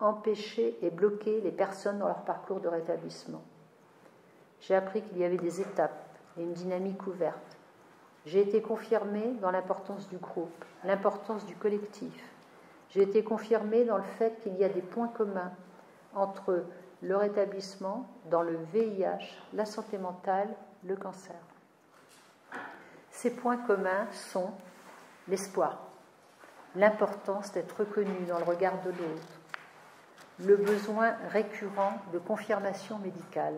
empêcher et bloquer les personnes dans leur parcours de rétablissement. J'ai appris qu'il y avait des étapes et une dynamique ouverte. J'ai été confirmée dans l'importance du groupe, l'importance du collectif. J'ai été confirmée dans le fait qu'il y a des points communs entre le rétablissement dans le VIH, la santé mentale, le cancer. Ces points communs sont l'espoir, l'importance d'être reconnu dans le regard de l'autre, le besoin récurrent de confirmation médicale.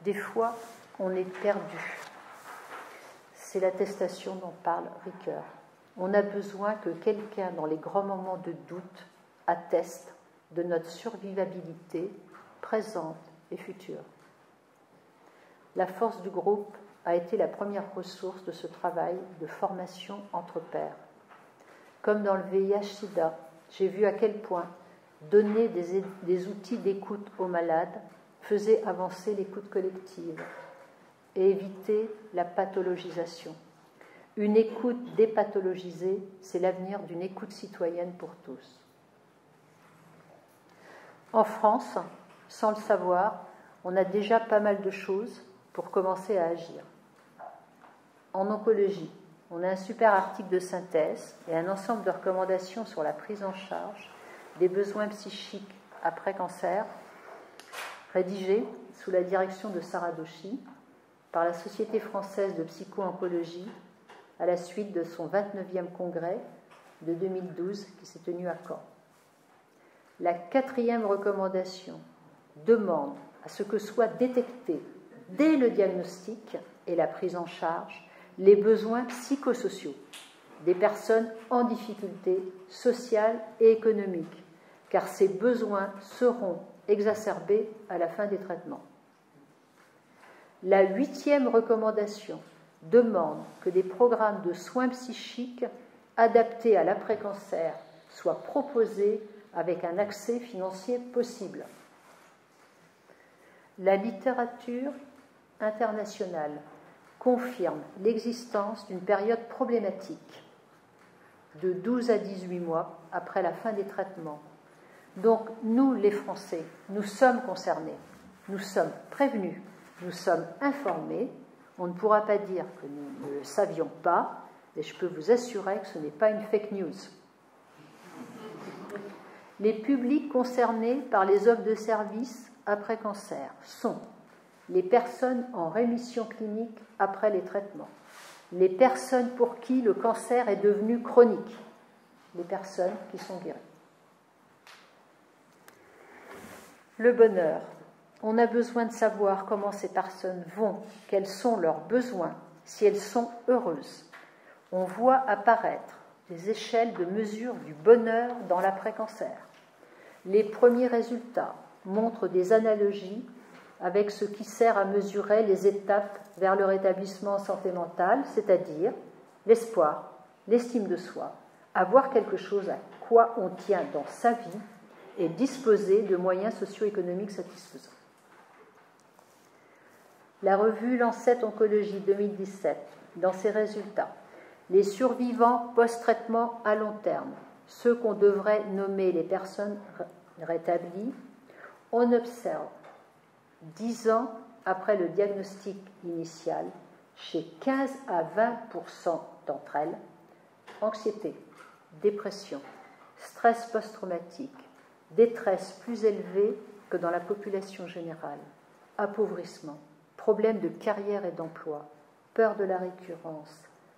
Des fois, on est perdu. C'est l'attestation dont parle Ricoeur. On a besoin que quelqu'un, dans les grands moments de doute, atteste de notre survivabilité présente et future. La force du groupe a été la première ressource de ce travail de formation entre pairs. Comme dans le VIH-Sida, j'ai vu à quel point donner des, des outils d'écoute aux malades faisait avancer l'écoute collective et éviter la pathologisation. Une écoute dépathologisée, c'est l'avenir d'une écoute citoyenne pour tous. En France, sans le savoir, on a déjà pas mal de choses pour commencer à agir. En oncologie, on a un super article de synthèse et un ensemble de recommandations sur la prise en charge des besoins psychiques après cancer, rédigé sous la direction de Sarah Doshi par la Société française de psycho-oncologie à la suite de son 29e congrès de 2012 qui s'est tenu à Caen. La quatrième recommandation demande à ce que soient détectés dès le diagnostic et la prise en charge les besoins psychosociaux des personnes en difficulté sociale et économique, car ces besoins seront exacerbés à la fin des traitements. La huitième recommandation demande que des programmes de soins psychiques adaptés à l'après-cancer soient proposés avec un accès financier possible. La littérature internationale confirme l'existence d'une période problématique de 12 à 18 mois après la fin des traitements. Donc nous, les Français, nous sommes concernés, nous sommes prévenus, nous sommes informés. On ne pourra pas dire que nous ne le savions pas, mais je peux vous assurer que ce n'est pas une fake news les publics concernés par les offres de services après cancer sont les personnes en rémission clinique après les traitements, les personnes pour qui le cancer est devenu chronique, les personnes qui sont guéries. Le bonheur. On a besoin de savoir comment ces personnes vont, quels sont leurs besoins, si elles sont heureuses. on voit apparaître des échelles de mesure du bonheur dans l'après-cancer. Les premiers résultats montrent des analogies avec ce qui sert à mesurer les étapes vers le rétablissement en santé mentale, c'est-à-dire l'espoir, l'estime de soi, avoir quelque chose à quoi on tient dans sa vie et disposer de moyens socio-économiques satisfaisants. La revue Lancet Oncologie 2017, dans ses résultats, les survivants post-traitement à long terme, ceux qu'on devrait nommer les personnes rétablies, on observe, dix ans après le diagnostic initial, chez 15 à 20% d'entre elles, anxiété, dépression, stress post-traumatique, détresse plus élevée que dans la population générale, appauvrissement, problèmes de carrière et d'emploi, peur de la récurrence,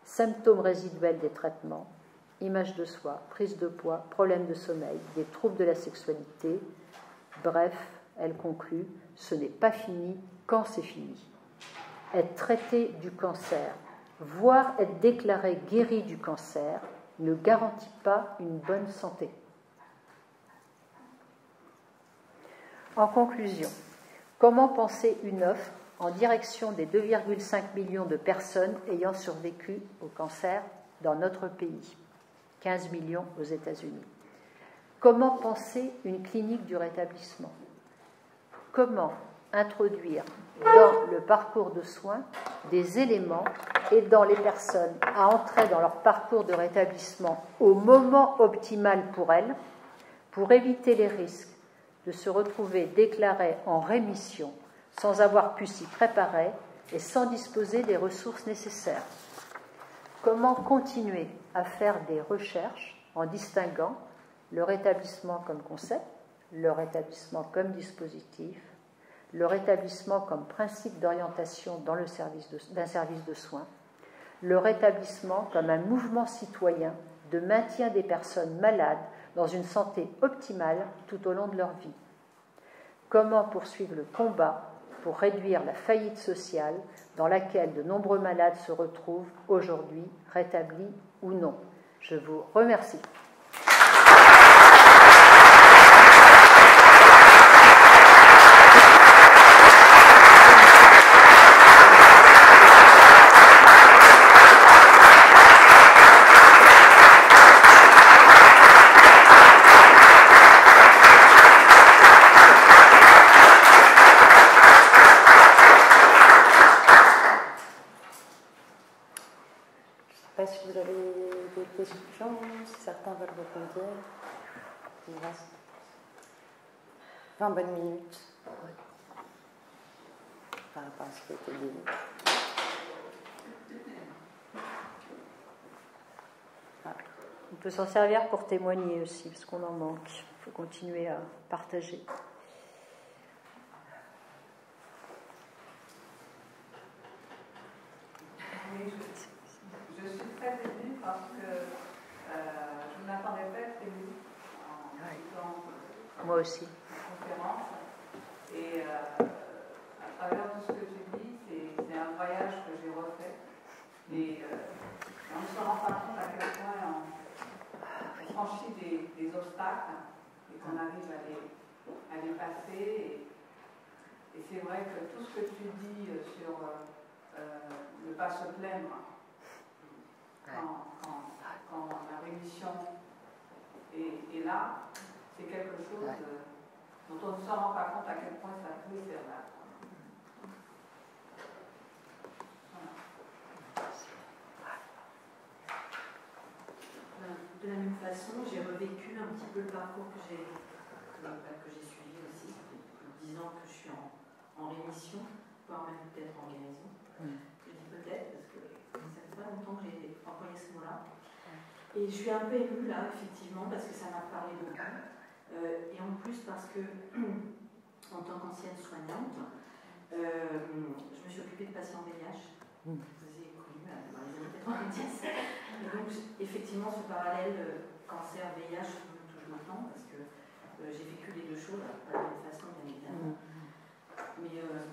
symptômes résiduels des traitements, image de soi, prise de poids, problèmes de sommeil, des troubles de la sexualité. Bref, elle conclut, ce n'est pas fini quand c'est fini. Être traité du cancer, voire être déclaré guéri du cancer, ne garantit pas une bonne santé. En conclusion, comment penser une offre en direction des 2,5 millions de personnes ayant survécu au cancer dans notre pays, 15 millions aux États-Unis. Comment penser une clinique du rétablissement? Comment introduire dans le parcours de soins des éléments aidant les personnes à entrer dans leur parcours de rétablissement au moment optimal pour elles, pour éviter les risques de se retrouver déclarées en rémission sans avoir pu s'y préparer et sans disposer des ressources nécessaires. Comment continuer à faire des recherches en distinguant le rétablissement comme concept, le rétablissement comme dispositif, le rétablissement comme principe d'orientation dans le service d'un service de soins, le rétablissement comme un mouvement citoyen de maintien des personnes malades dans une santé optimale tout au long de leur vie. Comment poursuivre le combat pour réduire la faillite sociale dans laquelle de nombreux malades se retrouvent aujourd'hui, rétablis ou non Je vous remercie. certains veulent rebondir. Il reste 20 bonnes minutes par rapport à ce qui a été dit. On peut s'en servir pour témoigner aussi, parce qu'on en manque. Il faut continuer à partager. Moi aussi. Conférence. Et euh, à travers tout ce que tu dis, c'est un voyage que j'ai refait. Et euh, on ne se rend pas compte à quel point on, franchit des, obstacles et qu'on arrive à les, à les passer. Et, c'est vrai que tout ce que tu dis sur euh, ne pas se plaindre quand, quand, la rémission est, est là, c'est quelque chose dont on ne se rend pas compte à quel point ça peut servir. De la même façon, j'ai revécu un petit peu le parcours que j'ai bah, que, j'ai suivi aussi. Ça fait plus de 10 ans que je suis en, en rémission, voire même peut-être en guérison. Je dis peut-être parce que ça fait pas longtemps que j'ai employé ce mot-là. Et je suis un peu émue là, effectivement, parce que ça m'a parlé beaucoup. Euh, et en plus parce que, (clears throat) en tant qu'ancienne soignante, euh, je me suis occupée de patients VIH. Vous avez connu euh, dans les années 90. Et donc, effectivement, ce parallèle cancer-VIH parce que euh, j'ai vécu les deux choses, pas de la même façon bien évidemment. Mm. Mais euh,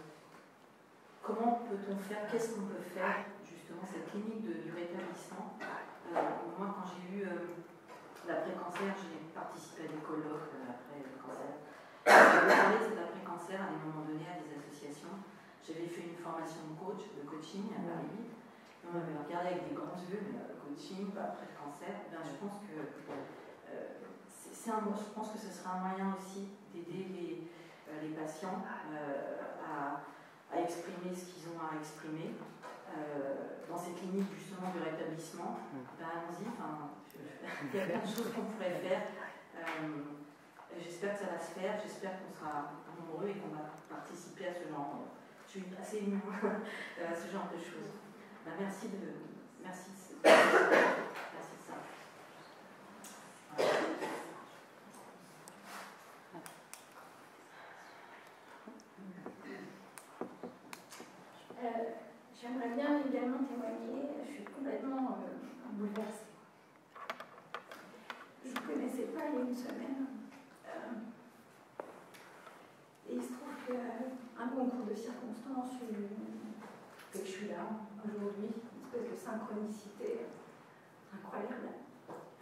comment peut-on faire, qu'est-ce qu'on peut faire justement cette clinique de, du rétablissement? Euh, moi quand j'ai eu l'après-cancer, j'ai participé à des colloques après le cancer. J'ai parlé de cet après-cancer à des moments donnés à des associations. J'avais fait une formation de coach, de coaching à Paris mm. on m'avait regardé avec des grands yeux, mais le coaching, après le cancer, eh je pense que un, je pense que ce sera un moyen aussi d'aider les, les patients à, à, exprimer ce qu'ils ont à exprimer. dans ces cliniques justement de rétablissement, ben, allons-y, (laughs) il y a plein de choses qu'on pourrait faire. J'espère que ça va se faire, j'espère qu'on sera nombreux et qu'on va participer à ce genre. Je suis assez émue (laughs) à ce genre de choses. Ben, merci de, merci de, (coughs) merci de ça. Euh, J'aimerais bien je suis complètement euh, bouleversée. Je ne connaissais pas il y a une semaine. Euh, et il se trouve qu'un concours de circonstances que je suis là aujourd'hui, une espèce de synchronicité incroyable.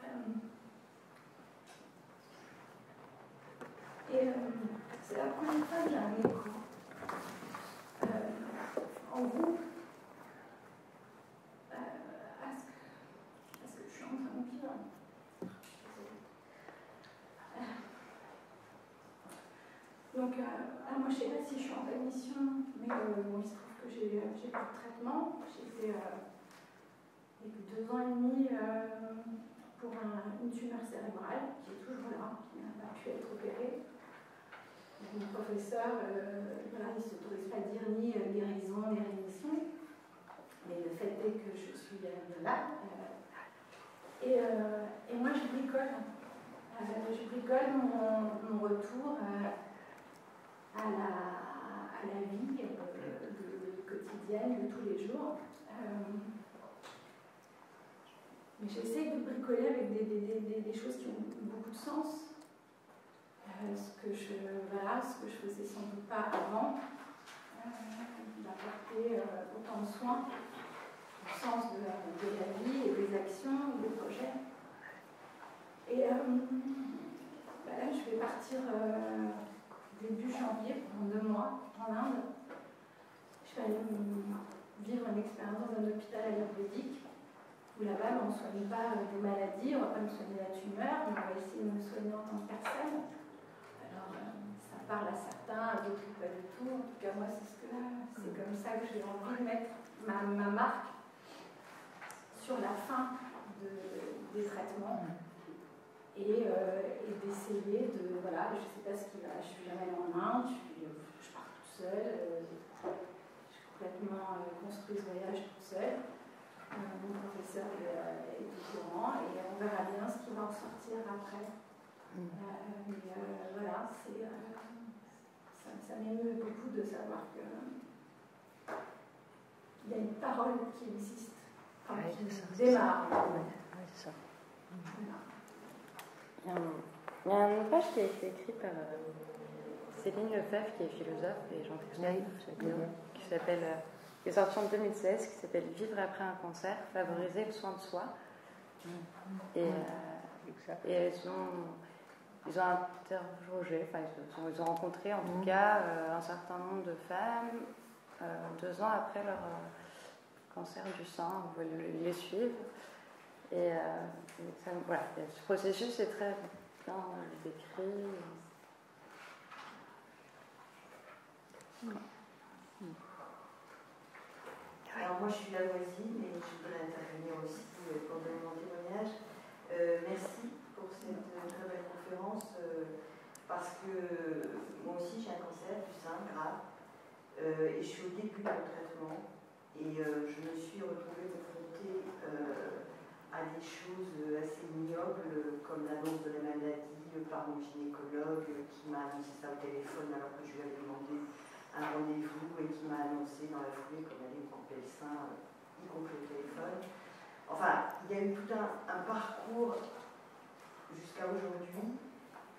Euh, et euh, c'est la première fois que j'ai un en vous à ce, que, à ce que je suis en train de vivre. Donc, euh, moi je ne sais pas si je suis en rémission, mais euh, il se trouve que j'ai plus de traitement. J'ai fait euh, deux ans et demi pour une tumeur cérébrale qui est toujours là, qui n'a pas pu être opérée. Mon professeur, voilà, il ne s'autorise pas à dire ni guérison ni rémission, mais le fait est que je suis là. Et, moi je bricole. je bricole mon retour à la, à la vie euh, quotidienne de tous les jours. Euh, mais j'essaie de bricoler avec des, choses qui ont beaucoup de sens. Euh, ce, que je, voilà, ce que je faisais sans doute pas avant, d'apporter autant de soins au sens de, la vie et des actions, des projets. Et bah je vais partir début janvier, pendant deux mois, en Inde. Je suis allée vivre une expérience dans un hôpital ayurvédique où là-bas, on ne soigne pas des maladies, on ne va pas me soigner la tumeur, on va essayer de me soigner en tant que personne. Alors, euh, ça parle à certains, à d'autres pas du tout. En tout cas, moi, c'est ce que, c'est comme ça que j'ai envie de mettre ma, ma marque sur la fin de, des traitements et, euh, et d'essayer de. Voilà, je ne sais pas ce qui va. Je suis jamais en Inde, je, je pars tout seul. Euh, j'ai complètement euh, construit ce voyage tout seul. mon professeur est, au courant et on verra bien ce qui va en sortir après. Mm. mais voilà, c'est, ça, m'émeut beaucoup de savoir que il y a une parole qui existe, enfin, qui démarre. Ouais, c'est ça. Voilà. Il y, a un, il y, a un, ouvrage qui a été écrit par euh, Céline Lefebvre, qui est philosophe et Jean-Christophe qui s'appelle, euh, qui est sorti en 2016, qui s'appelle Vivre après un cancer, favoriser le soin de soi. Et, euh, et ils ont, ils ont interrogé, enfin ils ont, ils ont rencontré en tout cas euh, un certain nombre de femmes deux ans après leur cancer du sein, on veut les suivre. Et, euh, voilà, ce processus est très bien décrit. Alors moi je suis la voisine et je voudrais intervenir aussi pour donner mon témoignage. Euh, merci pour cette très belle conférence euh, parce que moi aussi j'ai un cancer du sein grave euh, et je suis au début de mon traitement et euh, je me suis retrouvée confrontée à des choses assez ignobles, comme l'annonce de la maladie par mon gynécologue qui m'a annoncé ça au téléphone alors que je lui avais demandé un rendez-vous et qui m'a annoncé dans la foulée qu'on allait me couper le sein, y compris le téléphone. Enfin, il y a eu tout un, parcours jusqu'à aujourd'hui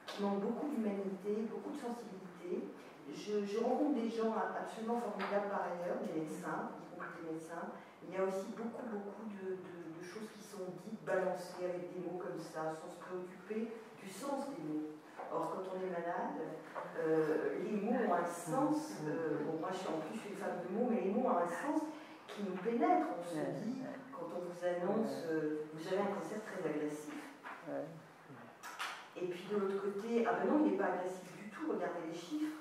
qui manque beaucoup d'humanité, beaucoup de sensibilité. Je, rencontre des gens absolument formidables par ailleurs, des médecins, y compris des médecins. Il y a aussi beaucoup, beaucoup de de choses qui sont dites, balancées avec des mots comme ça, sans se préoccuper du sens des mots. Or, quand on est malade, euh, les mots ont un sens. Euh, bon, moi, je suis en plus une femme de mots, mais les mots ont un sens qui nous pénètre. On se dit, quand on vous annonce, vous avez un cancer très agressif. Et puis de l'autre côté, ah ben non, il n'est pas agressif du tout, regardez les chiffres.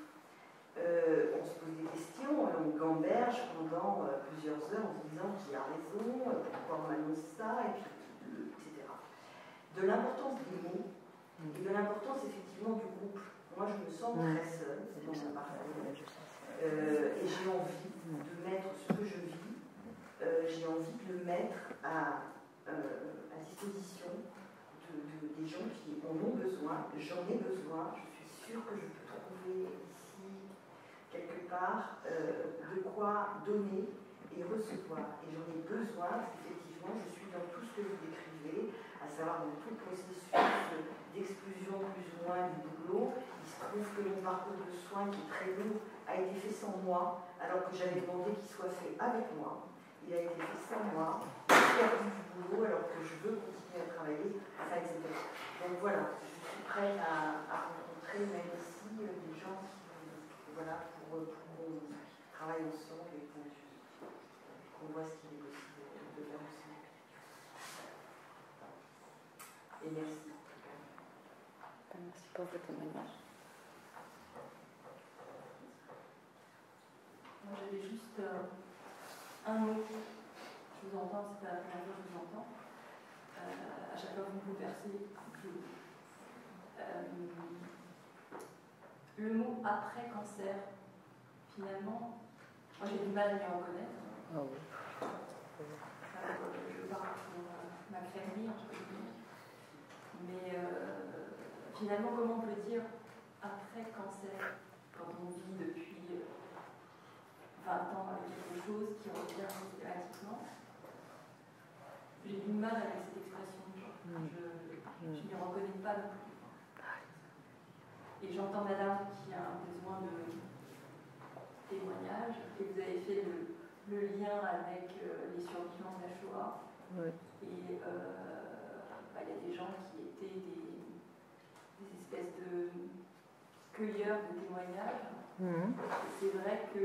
On se pose des questions, on gamberge pendant plusieurs heures en se disant qui a raison, pourquoi on annonce ça, et puis, etc. De l'importance des mots et de l'importance effectivement du groupe. Moi, je me sens très seule dans mon parcours. Euh, et j'ai envie de mettre ce que je vis, euh, j'ai envie de le mettre à, euh, à disposition de, des gens qui en ont besoin. J'en ai besoin. Je suis sûre que je peux trouver part, de quoi donner et recevoir. Et j'en ai besoin parce qu'effectivement, je suis dans tout ce que vous décrivez, à savoir dans tout le processus d'exclusion plus ou moins du boulot. Il se trouve que mon parcours de soins qui est très lourd a été fait sans moi, alors que j'avais demandé qu'il soit fait avec moi. Il a été fait sans moi, perdu du boulot, alors que je veux continuer à travailler, etc. Donc voilà, je suis prête à, rencontrer même ici euh, des gens qui, voilà, pour, qu'on travaille ensemble et qu'on voit ce qu'il est possible de faire ensemble. Et merci. Merci pour votre témoignage. j'avais juste euh, un mot. Je vous entends, c'est pas la première fois que je vous entends. Euh, à chaque fois que vous me versez, euh, le mot après cancer, finalement, moi j'ai du mal à m'y reconnaître. Oh je parle pour ma crèmerie, entre Mais finalement, comment on peut dire après cancer quand on vit depuis 20 ans avec quelque chose qui revient systématiquement. J'ai du mal avec cette expression. Je mm. ne m'y reconnais pas non plus. Et j'entends madame qui a un besoin de témoignage, et vous avez fait le, lien avec euh, les survivants de la Shoah. Et euh, bah, il y a des gens qui étaient des, des espèces de cueilleurs de témoignages Mhm. C'est vrai que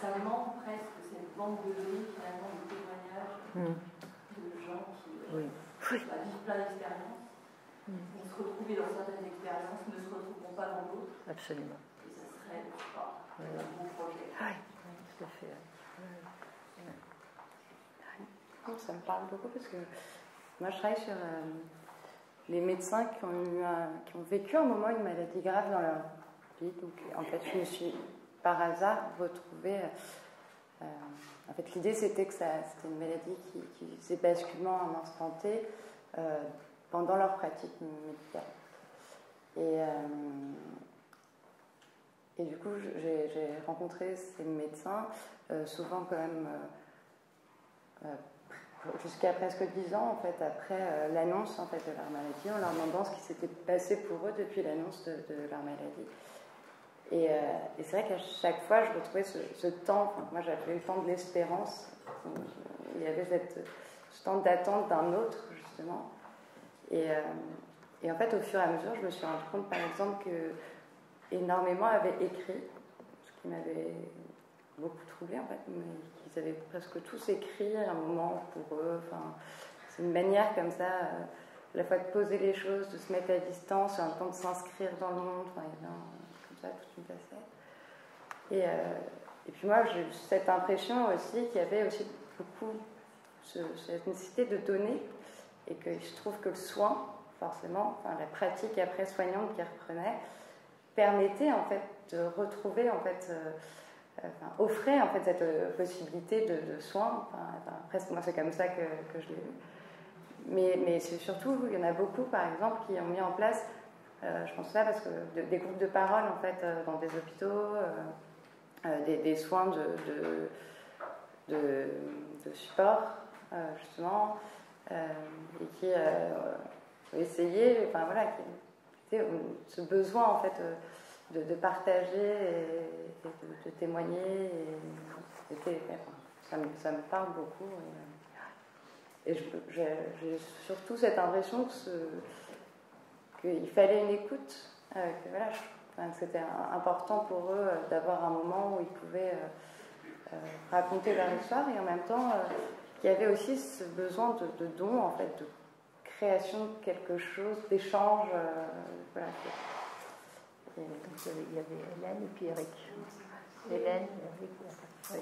ça manque presque cette bande de données finalement de témoignages mhm. de gens qui euh, bah, vivent plein d'expériences, vont mhm. se retrouver dans certaines expériences, ne se retrouveront pas dans d'autres. Absolument. Et ça serait pas, un tout à fait. Ça me parle beaucoup parce que moi je travaille sur euh, les médecins qui ont, eu qui ont vécu un moment une maladie grave dans leur donc, en fait, je me suis par hasard retrouvée. Euh, en fait, l'idée c'était que c'était une maladie qui, faisait basculement un instant T euh, pendant leur pratique médicale. Et, euh, et du coup, j'ai rencontré ces médecins, souvent quand même jusqu'à presque 10 ans, en fait, après l'annonce en fait, de leur maladie, en leur demandant ce qui s'était passé pour eux depuis l'annonce de, leur maladie. Et, euh, c'est vrai qu'à chaque fois, je retrouvais ce, temps, moi j'avais le temps de l'espérance, il y avait cette, ce temps d'attente d'un autre, justement. Et, euh, et, en fait, au fur et à mesure, je me suis rendu compte, par exemple, que énormément avaient écrit, ce qui m'avait beaucoup troublé, en fait, mais qu'ils avaient presque tous écrit à un moment pour eux. Enfin, c'est une manière comme ça, euh, à la fois de poser les choses, de se mettre à distance, en même temps de s'inscrire dans le monde. Enfin, il y avait ça, toute une Et, euh, et puis moi, j'ai eu cette impression aussi qu'il y avait aussi beaucoup cette nécessité de donner et que je trouve que le soin, forcément, enfin, la pratique après soignante qui reprenait, permettait en fait de retrouver en fait euh, enfin, offrait en fait cette euh, possibilité de, soins. Enfin, presque moi c'est comme ça que, que je l'ai. Mais, mais surtout, il y en a beaucoup par exemple qui ont mis en place euh, je pense ça parce que des groupes de parole en fait euh, dans des hôpitaux, euh, des, soins de, de, support justement, et qui ont essayé, enfin voilà, qui, ce besoin en fait de, partager et, de, témoigner. Ça, me, parle beaucoup. Et, j'ai surtout cette impression qu'il fallait une écoute, euh, que voilà, c'était important pour eux euh, d'avoir un moment où ils pouvaient raconter leur histoire et en même temps, il y avait aussi ce besoin de, de don, en fait, création de quelque chose, d'échange. voilà. Et donc il y avait Hélène et puis Eric. Hélène, Eric, oui.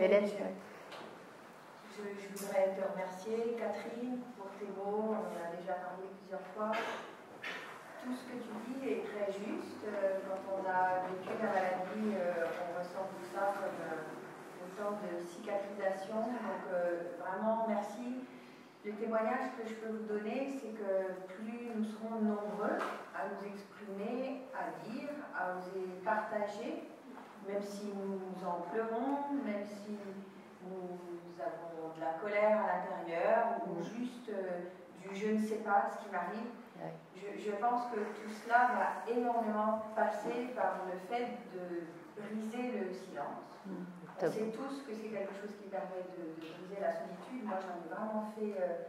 Hélène, je, je, voudrais te remercier, Catherine, pour tes mots. On en a déjà parlé plusieurs fois. Tout ce que tu dis est très juste. Euh, quand on a vécu la maladie, euh, on ressent tout ça comme euh, une sorte de cicatrisation. Donc vraiment, merci. Le témoignage que je peux vous donner, c'est que plus nous serons nombreux à nous exprimer, à dire, à oser partager, même si nous en pleurons, même si nous avons de la colère à l'intérieur, ou juste euh, du je ne sais pas ce qui m'arrive, je, pense que tout cela va énormément passer par le fait de briser le silence. Mm. On sait tous que c'est quelque chose qui permet de, briser la solitude. Moi, j'en ai vraiment fait euh,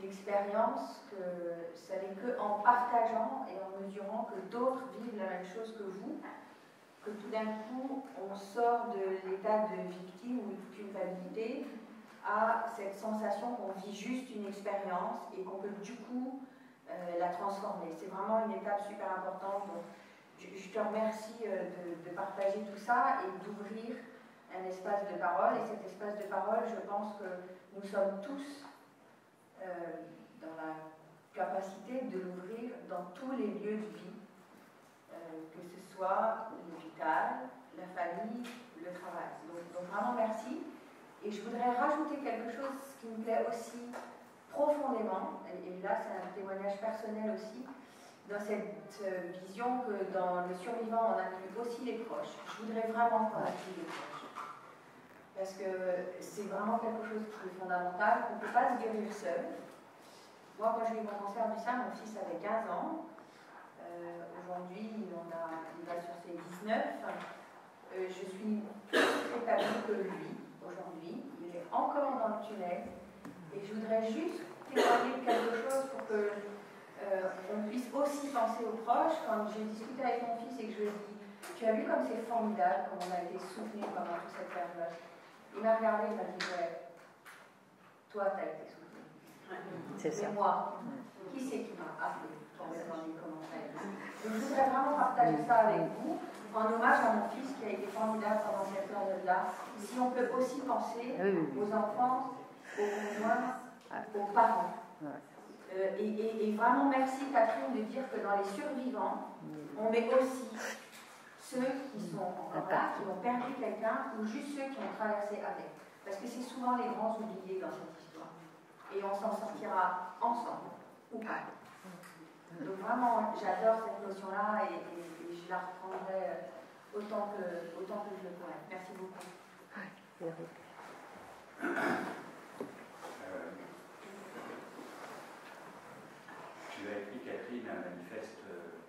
l'expérience que ce n'est qu'en partageant et en mesurant que d'autres vivent la même chose que vous, que tout d'un coup, on sort de l'état de victime ou de culpabilité à cette sensation qu'on vit juste une expérience et qu'on peut du coup euh, la transformer. C'est vraiment une étape super importante. Donc, je, te remercie euh, de, partager tout ça et d'ouvrir un espace de parole. Et cet espace de parole, je pense que nous sommes tous euh, dans la capacité de l'ouvrir dans tous les lieux de vie, euh, que ce soit l'hôpital, la famille, le travail. Donc, vraiment merci. Et je voudrais rajouter quelque chose qui me plaît aussi profondément, et là c'est un témoignage personnel aussi, dans cette euh, vision que dans le survivant on inclut aussi les proches. Je voudrais vraiment qu'on inclue les proches parce que c'est vraiment quelque chose qui est fondamental, qu'on ne peut pas se guérir seul. Moi, quand j'ai eu mon cancer du sein, mon fils avait 15 ans. Euh, aujourd'hui, on il va sur ses 19. Euh, je suis plus établie que lui, aujourd'hui. Il est encore dans le tunnel. Et je voudrais juste témoigner quelque chose pour que euh, on puisse aussi penser aux proches. Quand j'ai discuté avec mon fils et que je lui ai dit, tu as vu comme c'est formidable, comme on a été soutenu pendant toute cette période. Il m'a regardé, il m'a dit Ouais, toi, tu as été soutenu. C'est ça. Et moi, qui c'est qui m'a appelé pour mettre dans les commentaires je voudrais vraiment partager ça avec vous, en hommage à mon fils qui a été formidable pendant cette période-là. Si on peut aussi penser aux enfants, aux conjoints, aux parents. Euh, et, et, vraiment merci Catherine de dire que dans les survivants, on met aussi ceux qui sont encore là, qui ont perdu quelqu'un, ou juste ceux qui ont traversé avec. Parce que c'est souvent les grands oubliés dans cette histoire. Et on s'en sortira ensemble, ou pas. Donc vraiment, j'adore cette notion-là et, je la reprendrai autant que, autant que je le pourrai. Merci beaucoup. Euh, tu as écrit, Catherine, un manifeste euh,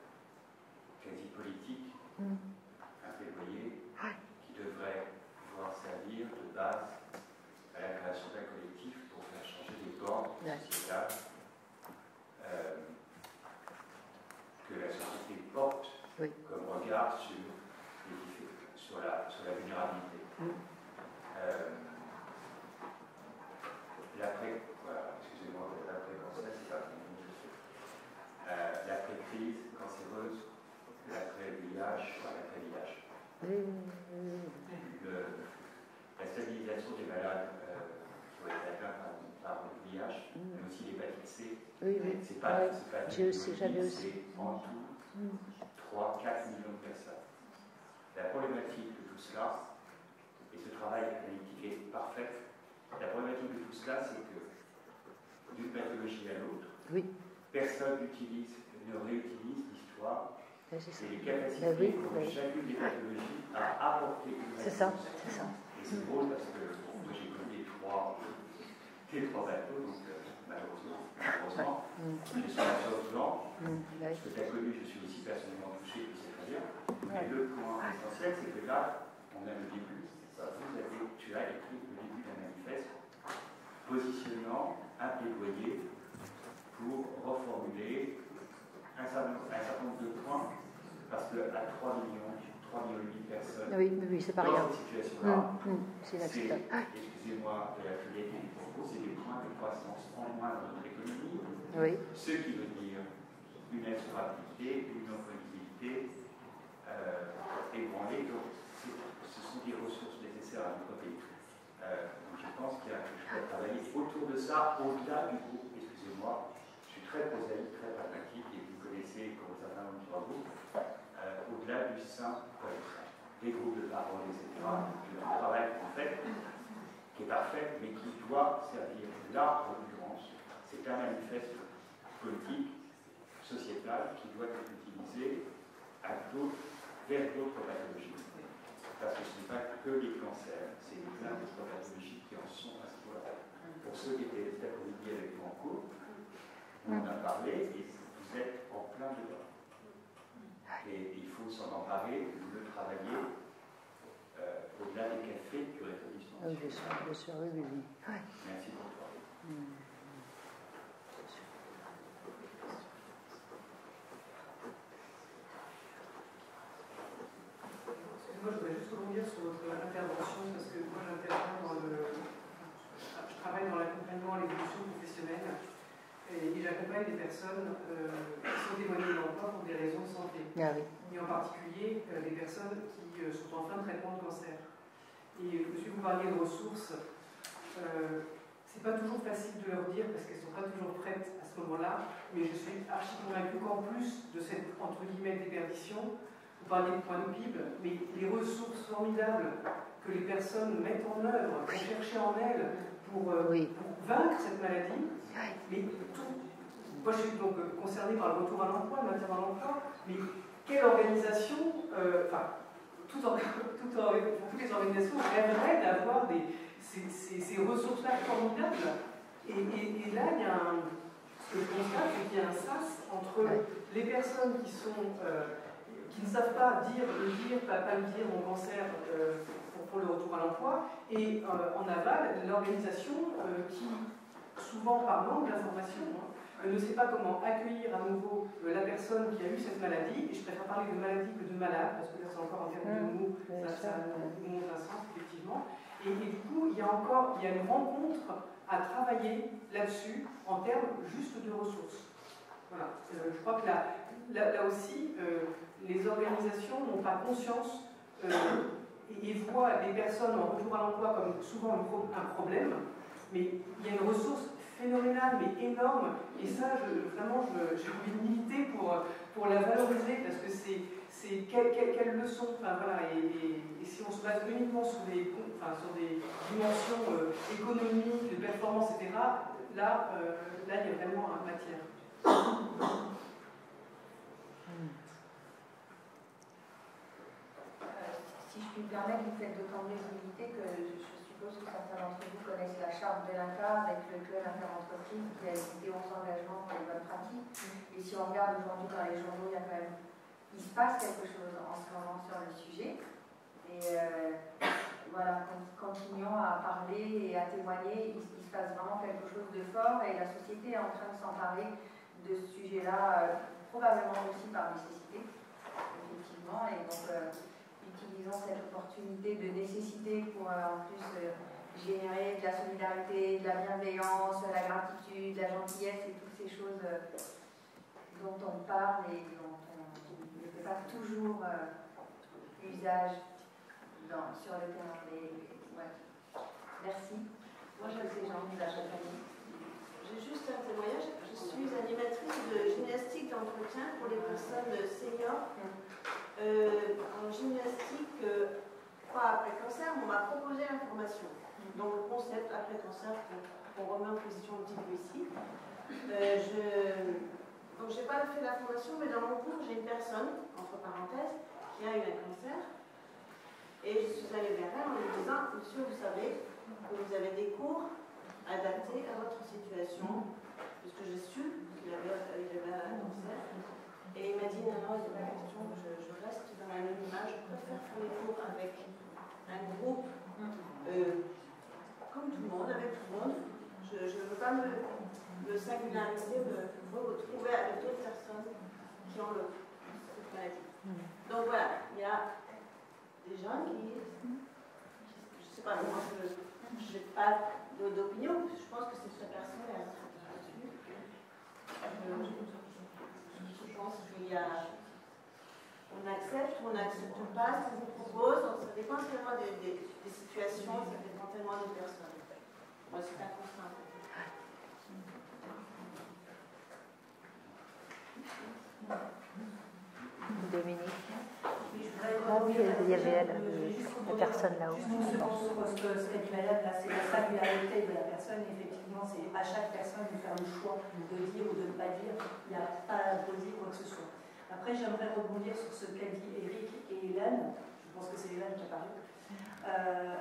quasi politique un plaidoyer qui devrait pouvoir servir de base à la création d'un collectif pour faire changer les bornes sociétales euh, que la société porte comme regard sur, sur, la, sur la vulnérabilité. Euh, l'après, voilà, excusez-moi, l'après-cancer, c'est pas euh, l'après-crise cancéreuse l'après-VIH, l'après-VIH. La stabilisation des malades euh, qui ont été atteints par, par le VIH, mais aussi l'hépatite C. C'est pas, j'avais aussi. C'est en tout 3-4 millions de personnes. La problématique de tout cela, et ce travail analytique est parfait, la problématique de tout cela, c'est que d'une pathologie à l'autre, oui. personne n'utilise, ne réutilise l'histoire c'est les capacités ben oui, ben chacune des pathologies à apporter une C'est ça, c'est ça. Et c'est drôle parce que moi j'ai connu les trois, les trois bateaux, donc euh, malheureusement, malheureusement, ouais. je suis la. Mm. Ce que tu as connu, je suis aussi personnellement touché, c'est très bien. Mais le point essentiel, c'est que là, on a le début. Vous avez, tu as écrit le début d'un manifeste positionnant un plaidoyer pour reformuler un certain, un certain nombre de points, parce qu'à 3 millions, 3,4 3 millions de personnes oui, oui, c'est pas dans rien. cette situation-là, Mmh, mmh, c'est inacceptable. excusez-moi de la fidélité du propos, c'est des points de croissance en moins dans notre économie, Oui, ce qui veut dire une insurabilité, une non-connectivité euh, ébranlée. Donc, ce sont des ressources nécessaires à notre pays. Euh, donc je pense qu'il y a quelque travailler autour de ça, au-delà du groupe. Excusez-moi, je suis très prosaïque, très pragmatique, et vous connaissez, comme un certain nombre d'entre vous, au-delà du simple des groupes de parole, etc. Le travail qu'on fait, qui est parfait, mais qui doit servir là, en l'occurrence, c'est un manifeste politique, sociétal, qui doit être utilisé vers d'autres pathologies. Parce que ce n'est pas que les cancers, c'est plein d'autres pathologies qui en sont à ce niveau-là. Pour ceux qui étaient cet avec moi en cours, on en a parlé et vous êtes en plein dedans. Et il faut s'en emparer, le travailler euh, au-delà des cafés du rétablissement. Ah oui, bien sûr, bien sûr, oui, oui, oui. Merci pour toi. Moi, je voudrais juste rebondir sur votre intervention parce que moi, j'interviens dans le. Je travaille dans l'accompagnement à l'évolution professionnelle et, et j'accompagne des personnes euh, qui sont éloignées de l'emploi pour des raisons de santé. Ah oui. Et en particulier euh, des personnes qui euh, sont en fin de traitement de cancer. Et euh, monsieur, vous parliez de ressources. Euh, c'est pas toujours facile de leur dire parce qu'elles sont pas toujours prêtes à ce moment-là, mais je suis archi convaincue qu'en plus de cette entre guillemets déperdition, vous parliez de points de Bible, mais les ressources formidables que les personnes mettent en œuvre pour chercher en elles pour, euh, Oui. pour vaincre cette maladie, mais tout. Moi, je suis donc concernée par le retour à l'emploi, le maintien dans l'emploi, mais quelle organisation, euh, enfin, tout en- (laughs) tout en- pour toutes les organisations rêveraient d'avoir ces, ces- ces ressources-là formidables. Et, et- et là, il y a un, ce que je constate, c'est qu'il y a un sas entre les personnes qui sont euh, qui ne savent pas dire, le dire, pas, pas le dire, mon cancer euh, pour, pour le retour à l'emploi, et en aval, l'organisation qui, souvent par manque d'information, hein, ne sait pas comment accueillir à nouveau euh, la personne qui a eu cette maladie, et je préfère parler de maladie que de malade, parce que là c'est encore en termes de mots, bien ça, ça montre un sens effectivement. Et, et du coup, il y a encore il y a une rencontre à travailler là-dessus en termes juste de ressources. Voilà. Euh, je crois que là, là, là aussi, euh, les organisations n'ont pas conscience euh, et, et voient les personnes en retour à l'emploi comme souvent un problème, mais il y a une ressource phénoménale, mais énorme, et ça, vraiment, (laughs) j'ai envie de militer pour, la valoriser, parce que c'est quelle, leçon, enfin voilà, et, si on se base uniquement sur des, dimensions euh, économiques, de performance, etc., là, euh, là, il y a vraiment un matière. Euh, si je puis me permettre, vous faites d'autant de visibilité que je, je que certains d'entre vous connaissent la charte de l'INCA avec le club interentreprise qui a édité 11 engagements pour les bonnes pratiques. Et si on regarde aujourd'hui dans les journaux, il y a quand même, se passe quelque chose en ce moment sur le sujet. Et euh, voilà, con- continuons à parler et à témoigner. Il, il se passe vraiment quelque chose de fort et la société est en train de s'emparer de ce sujet-là, euh, probablement aussi par nécessité, effectivement. Et donc, euh, cette opportunité de nécessité pour euh, en plus euh, générer de la solidarité, de la bienveillance, de la gratitude, de la gentillesse et toutes ces choses euh, dont on parle et dont on ne fait pas toujours usage dans- sur le terrain. Mais, ouais. Merci. Moi, je sais, j'ai envie de l'accompagner. J'ai juste un témoignage. Je suis animatrice de gymnastique d'entretien pour les personnes seniors. Euh, en gymnastique, euh, après cancer, on m'a proposé l'information. Donc le concept après cancer, qu'on remet en position un petit peu ici. Euh, je... Donc pas fait la formation, mais dans mon cours, j'ai une personne, entre parenthèses, qui a eu un cancer. Et je suis allée vers elle en lui disant, monsieur, vous savez que vous avez des cours adaptés à votre situation, puisque j'ai su qu'il avait, avait un cancer. Et il m'a dit, non, non, il n'y a pas question, je je préfère faire les cours avec un groupe, euh, comme tout le monde, avec tout le monde. Je ne veux pas me, me singulariser, me, me retrouver avec d'autres personnes qui ont le, cette maladie. Donc voilà, il y a des jeunes qui. Je ne sais pas, moi je n'ai pas d'opinion, je pense que c'est très personnel. Je pense qu'il y a. On accepte, on n'accepte pas, ce qu'on vous propose, ça dépend tellement des, des, des situations, ça dépend tellement des personnes. Moi, c'est un constat. Dominique. Ah oui, il y avait elle, la personne là-haut. Juste sur ce que ce qu'a dit Madame, là, c'est la singularité de la personne. Effectivement, c'est à chaque personne de faire le choix de dire ou de ne pas dire. Il n'y a pas à imposer quoi que ce soit. Après, j'aimerais rebondir sur ce qu'a dit Eric et Hélène. Je pense que c'est Hélène qui a parlé. Euh,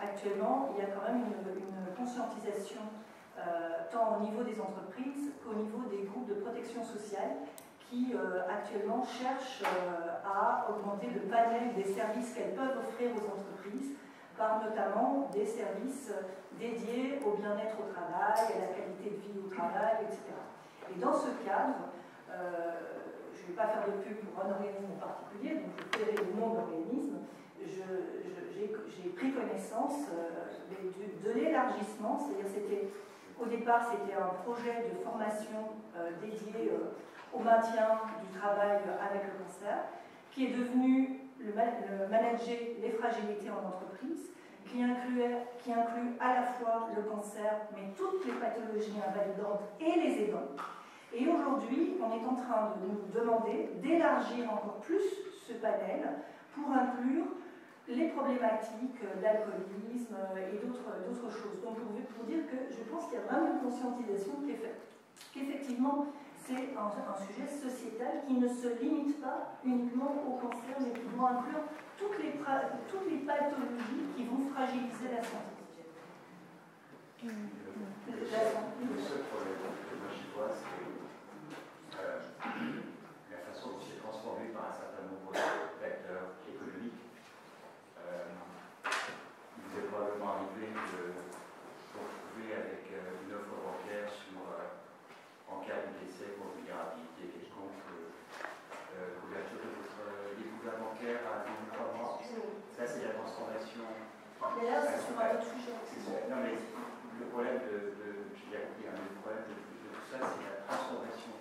actuellement, il y a quand même une, conscientisation euh, tant au niveau des entreprises qu'au niveau des groupes de protection sociale qui euh, actuellement cherchent à augmenter le panel des services qu'elles peuvent offrir aux entreprises par notamment des services dédiés au bien-être au travail, à la qualité de vie au travail, etc. Et dans ce cadre, vais pas faire de pub pour un organisme en particulier, donc je ferai le nom d'organisme, j'ai pris connaissance de, de l'élargissement, c'est-à-dire c'était au départ, c'était un projet de formation euh, dédié euh, au maintien du travail avec le cancer, qui est devenu le, manager les fragilités en entreprise, qui, qui inclut à la fois le cancer, mais toutes les pathologies invalidantes et les aidants. Et aujourd'hui, on est en train de nous demander d'élargir encore plus ce panel pour inclure les problématiques d'alcoolisme et d'autres choses. Donc pour, dire que je pense qu'il y a vraiment une conscientisation qui est faite. Qu'effectivement, c'est un, un, sujet sociétal qui ne se limite pas uniquement au cancer, mais qui doit inclure toutes les, toutes les pathologies qui vont fragiliser la santé. Le, seul problème que moi j'y vois, c'est euh, la façon dont c'est transformé par un certain nombre d'acteurs économiques vous êtes probablement arrivé de vous retrouver avec une offre bancaire sur, en cas de décès pour vulnérabilité quelconque, couverture de votre découvert bancaire à 2 mois. Ça, c'est la transformation. Mais là, c'est sur un autre sujet. Non, mais le problème de, de le problème de, de, tout ça, c'est la transformation.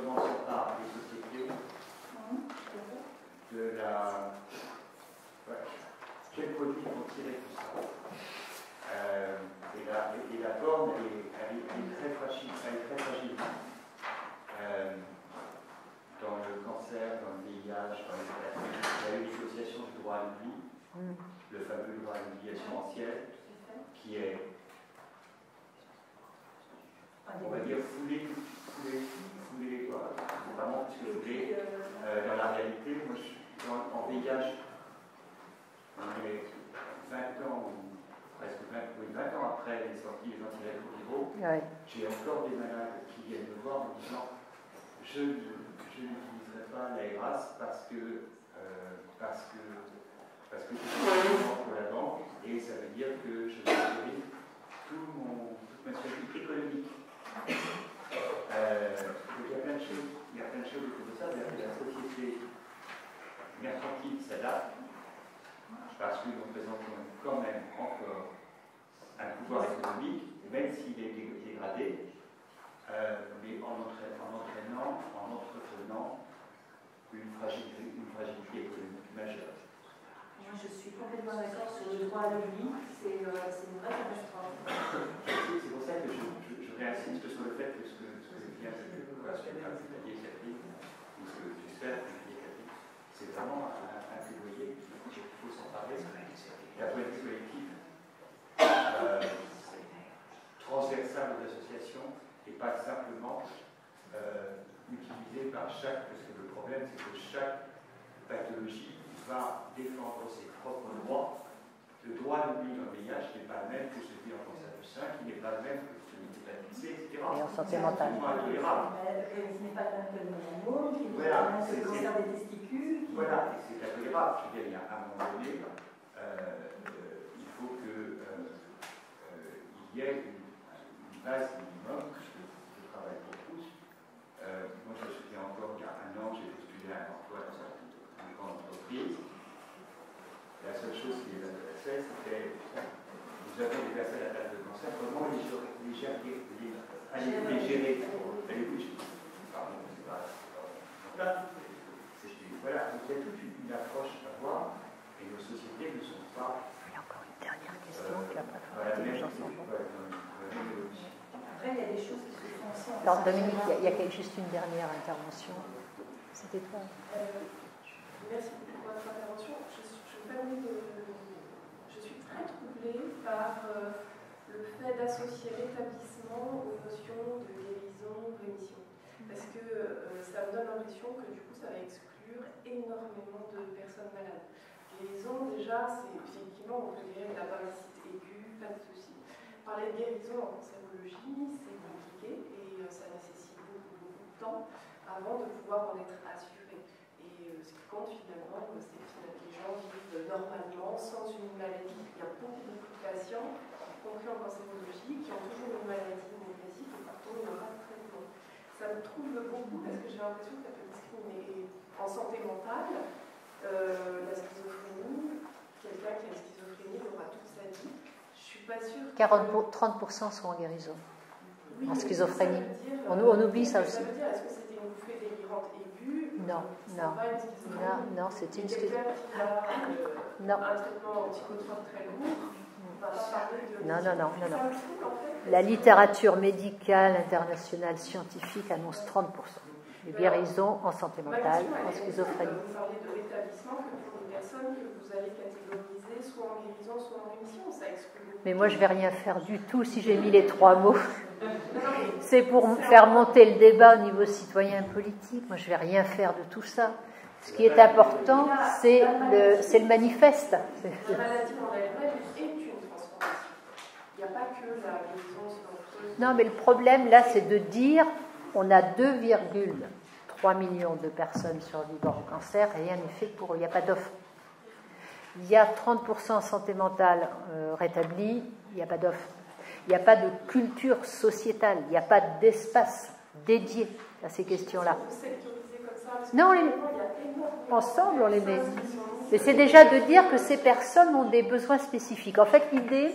Commençons par les sociétés, de la quel produit vont tirer tout ça? Euh, et, la, et, la, borne, elle est, très fragile. Elle est très fragile. Euh, dans le cancer, dans le VIH, dans les il y a une dissociation du droit à l'oubli, le fameux droit à l'oubli assurantiel, qui est, on va dire, foulé, foulé, quoi. Vraiment, puisque foulé, euh, dans la réalité, moi, je, dans, en on est 20 ans, ou presque 20, oui, 20 ans après les sorties des antirétroviraux, ouais. j'ai encore des malades qui viennent me voir en disant je, je n'utiliserai pas l'AERAS parce que, euh, parce que, parce que je suis pour la banque et ça veut dire que je vais tout mon, toute ma stratégie économique. Euh, donc il y a plein de choses, il y a plein de choses autour de ça, c'est-à-dire que la société mercantile s'adapte parce que nous représentons quand même encore un pouvoir économique, même s'il est dégradé, euh, mais en, entraînant, en entretenant une fragilité, une fragilité économique majeure. Moi, je suis complètement d'accord sur le droit à l'oubli, c'est euh, une vraie catastrophe. C'est pour ça que je, je, je, réinsiste sur le fait que ce c'est vraiment un, plaidoyer faut s'en parler, la politique collective euh, transversale aux associations et pas simplement euh, utilisée par chaque, parce que le problème c'est que chaque pathologie va défendre ses propres droits. Le droit de l'oubli dans le n'est pas le même que celui en cancer du sein, qui n'est pas le même que en santé mentale. Voilà, c'est le cancer des testicules. Voilà, c'est la. Je veux dire, à un moment donné, euh, euh, il faut qu'il euh, y ait une, base minimum, puisque je travaille pour tous. moi, je suis encore il y a un an, j'ai postulé un emploi dans une grande entreprise. La seule chose qui les intéressait, c'était vous avez de comment les, les, les, les gérer Pardon, c'est pas. Donc là, voilà, donc il y a toute une, approche à voir, et nos sociétés ne sont pas. Euh, il y a encore une dernière question, euh, puis après, il gens Après, il y a des choses qui se font ensemble. Alors, Dominique, il y a, il y a juste une dernière intervention. C'était toi. Euh, merci pour votre intervention. Je suis, je suis de troublée par euh, le fait d'associer l'établissement aux notions de guérison, rémission. Parce que euh, ça me donne l'impression que du coup, ça va exclure énormément de personnes malades. Guérison, déjà, c'est effectivement, on peut guérir la parasite aiguë, pas de souci. Parler de guérison en cancérologie, c'est compliqué et ça nécessite beaucoup, beaucoup de temps avant de pouvoir en être assuré. Et ce qui compte finalement, c'est que les gens vivent normalement, sans une maladie. Il y a beaucoup, beaucoup de patients, y compris en cancérologie, qui ont toujours une maladie négative et pourtant ils n'ont pas de traitement. Ça me trouble beaucoup parce que j'ai l'impression que ça peut discriminer. En santé mentale, euh, la schizophrénie, quelqu'un qui a une schizophrénie aura toute sa vie. Je suis pas sûre. 40 pour, 30% sont en guérison. Oui, en schizophrénie. Dire, on, on, oublie ça, ça aussi. Veut dire, est-ce que c'était une bouffée délirante aiguë Non, non. Non, non, c'était une euh, non. Non, non, non, non, non. La littérature médicale internationale scientifique annonce 30% de guérison en santé mentale, en schizophrénie. Vous parlez de l'établissement que pour une personne que vous allez catégoriser soit en guérison, soit en rémission, ça exclut. Mais moi, je ne vais rien faire du tout si j'ai mis les trois mots. (laughs) C'est pour faire monter le débat au niveau citoyen politique. Moi, je ne vais rien faire de tout ça. Ce qui est important, c'est le, le manifeste. La maladie en elle-même est une transformation. Il n'y a pas que la guérison Non, mais le problème, là, c'est de dire on a 2,3 millions de personnes survivant au cancer, rien n'est fait pour eux, il n'y a pas d'offre. Il y a 30% en santé mentale euh, rétablie, il n'y a pas d'offre. Il n'y a pas de culture sociétale, il n'y a pas d'espace dédié à ces questions-là. Non, on les... ensemble on les met. Mais c'est déjà de dire que ces personnes ont des besoins spécifiques. En fait, l'idée,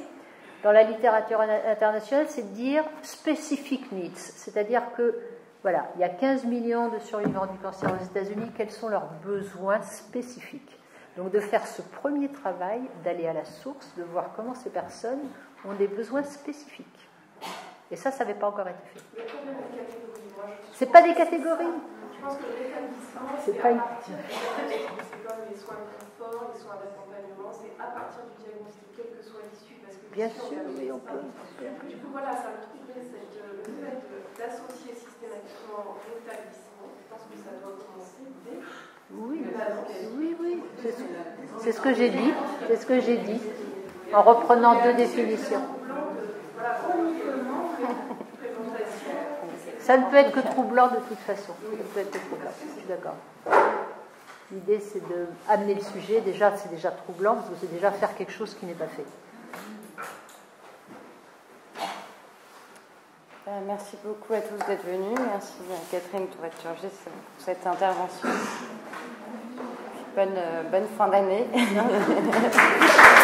dans la littérature internationale, c'est de dire specific needs, c'est-à-dire que voilà, il y a 15 millions de survivants du cancer aux États-Unis, quels sont leurs besoins spécifiques? Donc de faire ce premier travail, d'aller à la source, de voir comment ces personnes ont des besoins spécifiques. Et ça, ça n'avait pas encore été fait. C'est pas des catégories. Je pense que l'établissement, c'est pas une... C'est comme les soins de confort, les soins d'accompagnement, c'est à partir du diagnostic, quelle que soit l'issue, parce que bien sûr, oui, on peut. Du coup, voilà, ça me troublait le fait d'associer systématiquement l'établissement. Je pense que ça doit commencer dès. Oui, oui, oui. C'est ce que j'ai dit. C'est ce que j'ai dit. En reprenant deux définitions. Ça ne peut être que troublant de toute façon. Ça ne peut être que troublant. Je suis d'accord. L'idée, c'est de amener le sujet. Déjà, c'est déjà troublant parce que c'est déjà faire quelque chose qui n'est pas fait. Merci beaucoup à tous d'être venus. Merci à Catherine Tourette-Turgis pour cette intervention. Bonne, euh, bonne fin d'année. (laughs)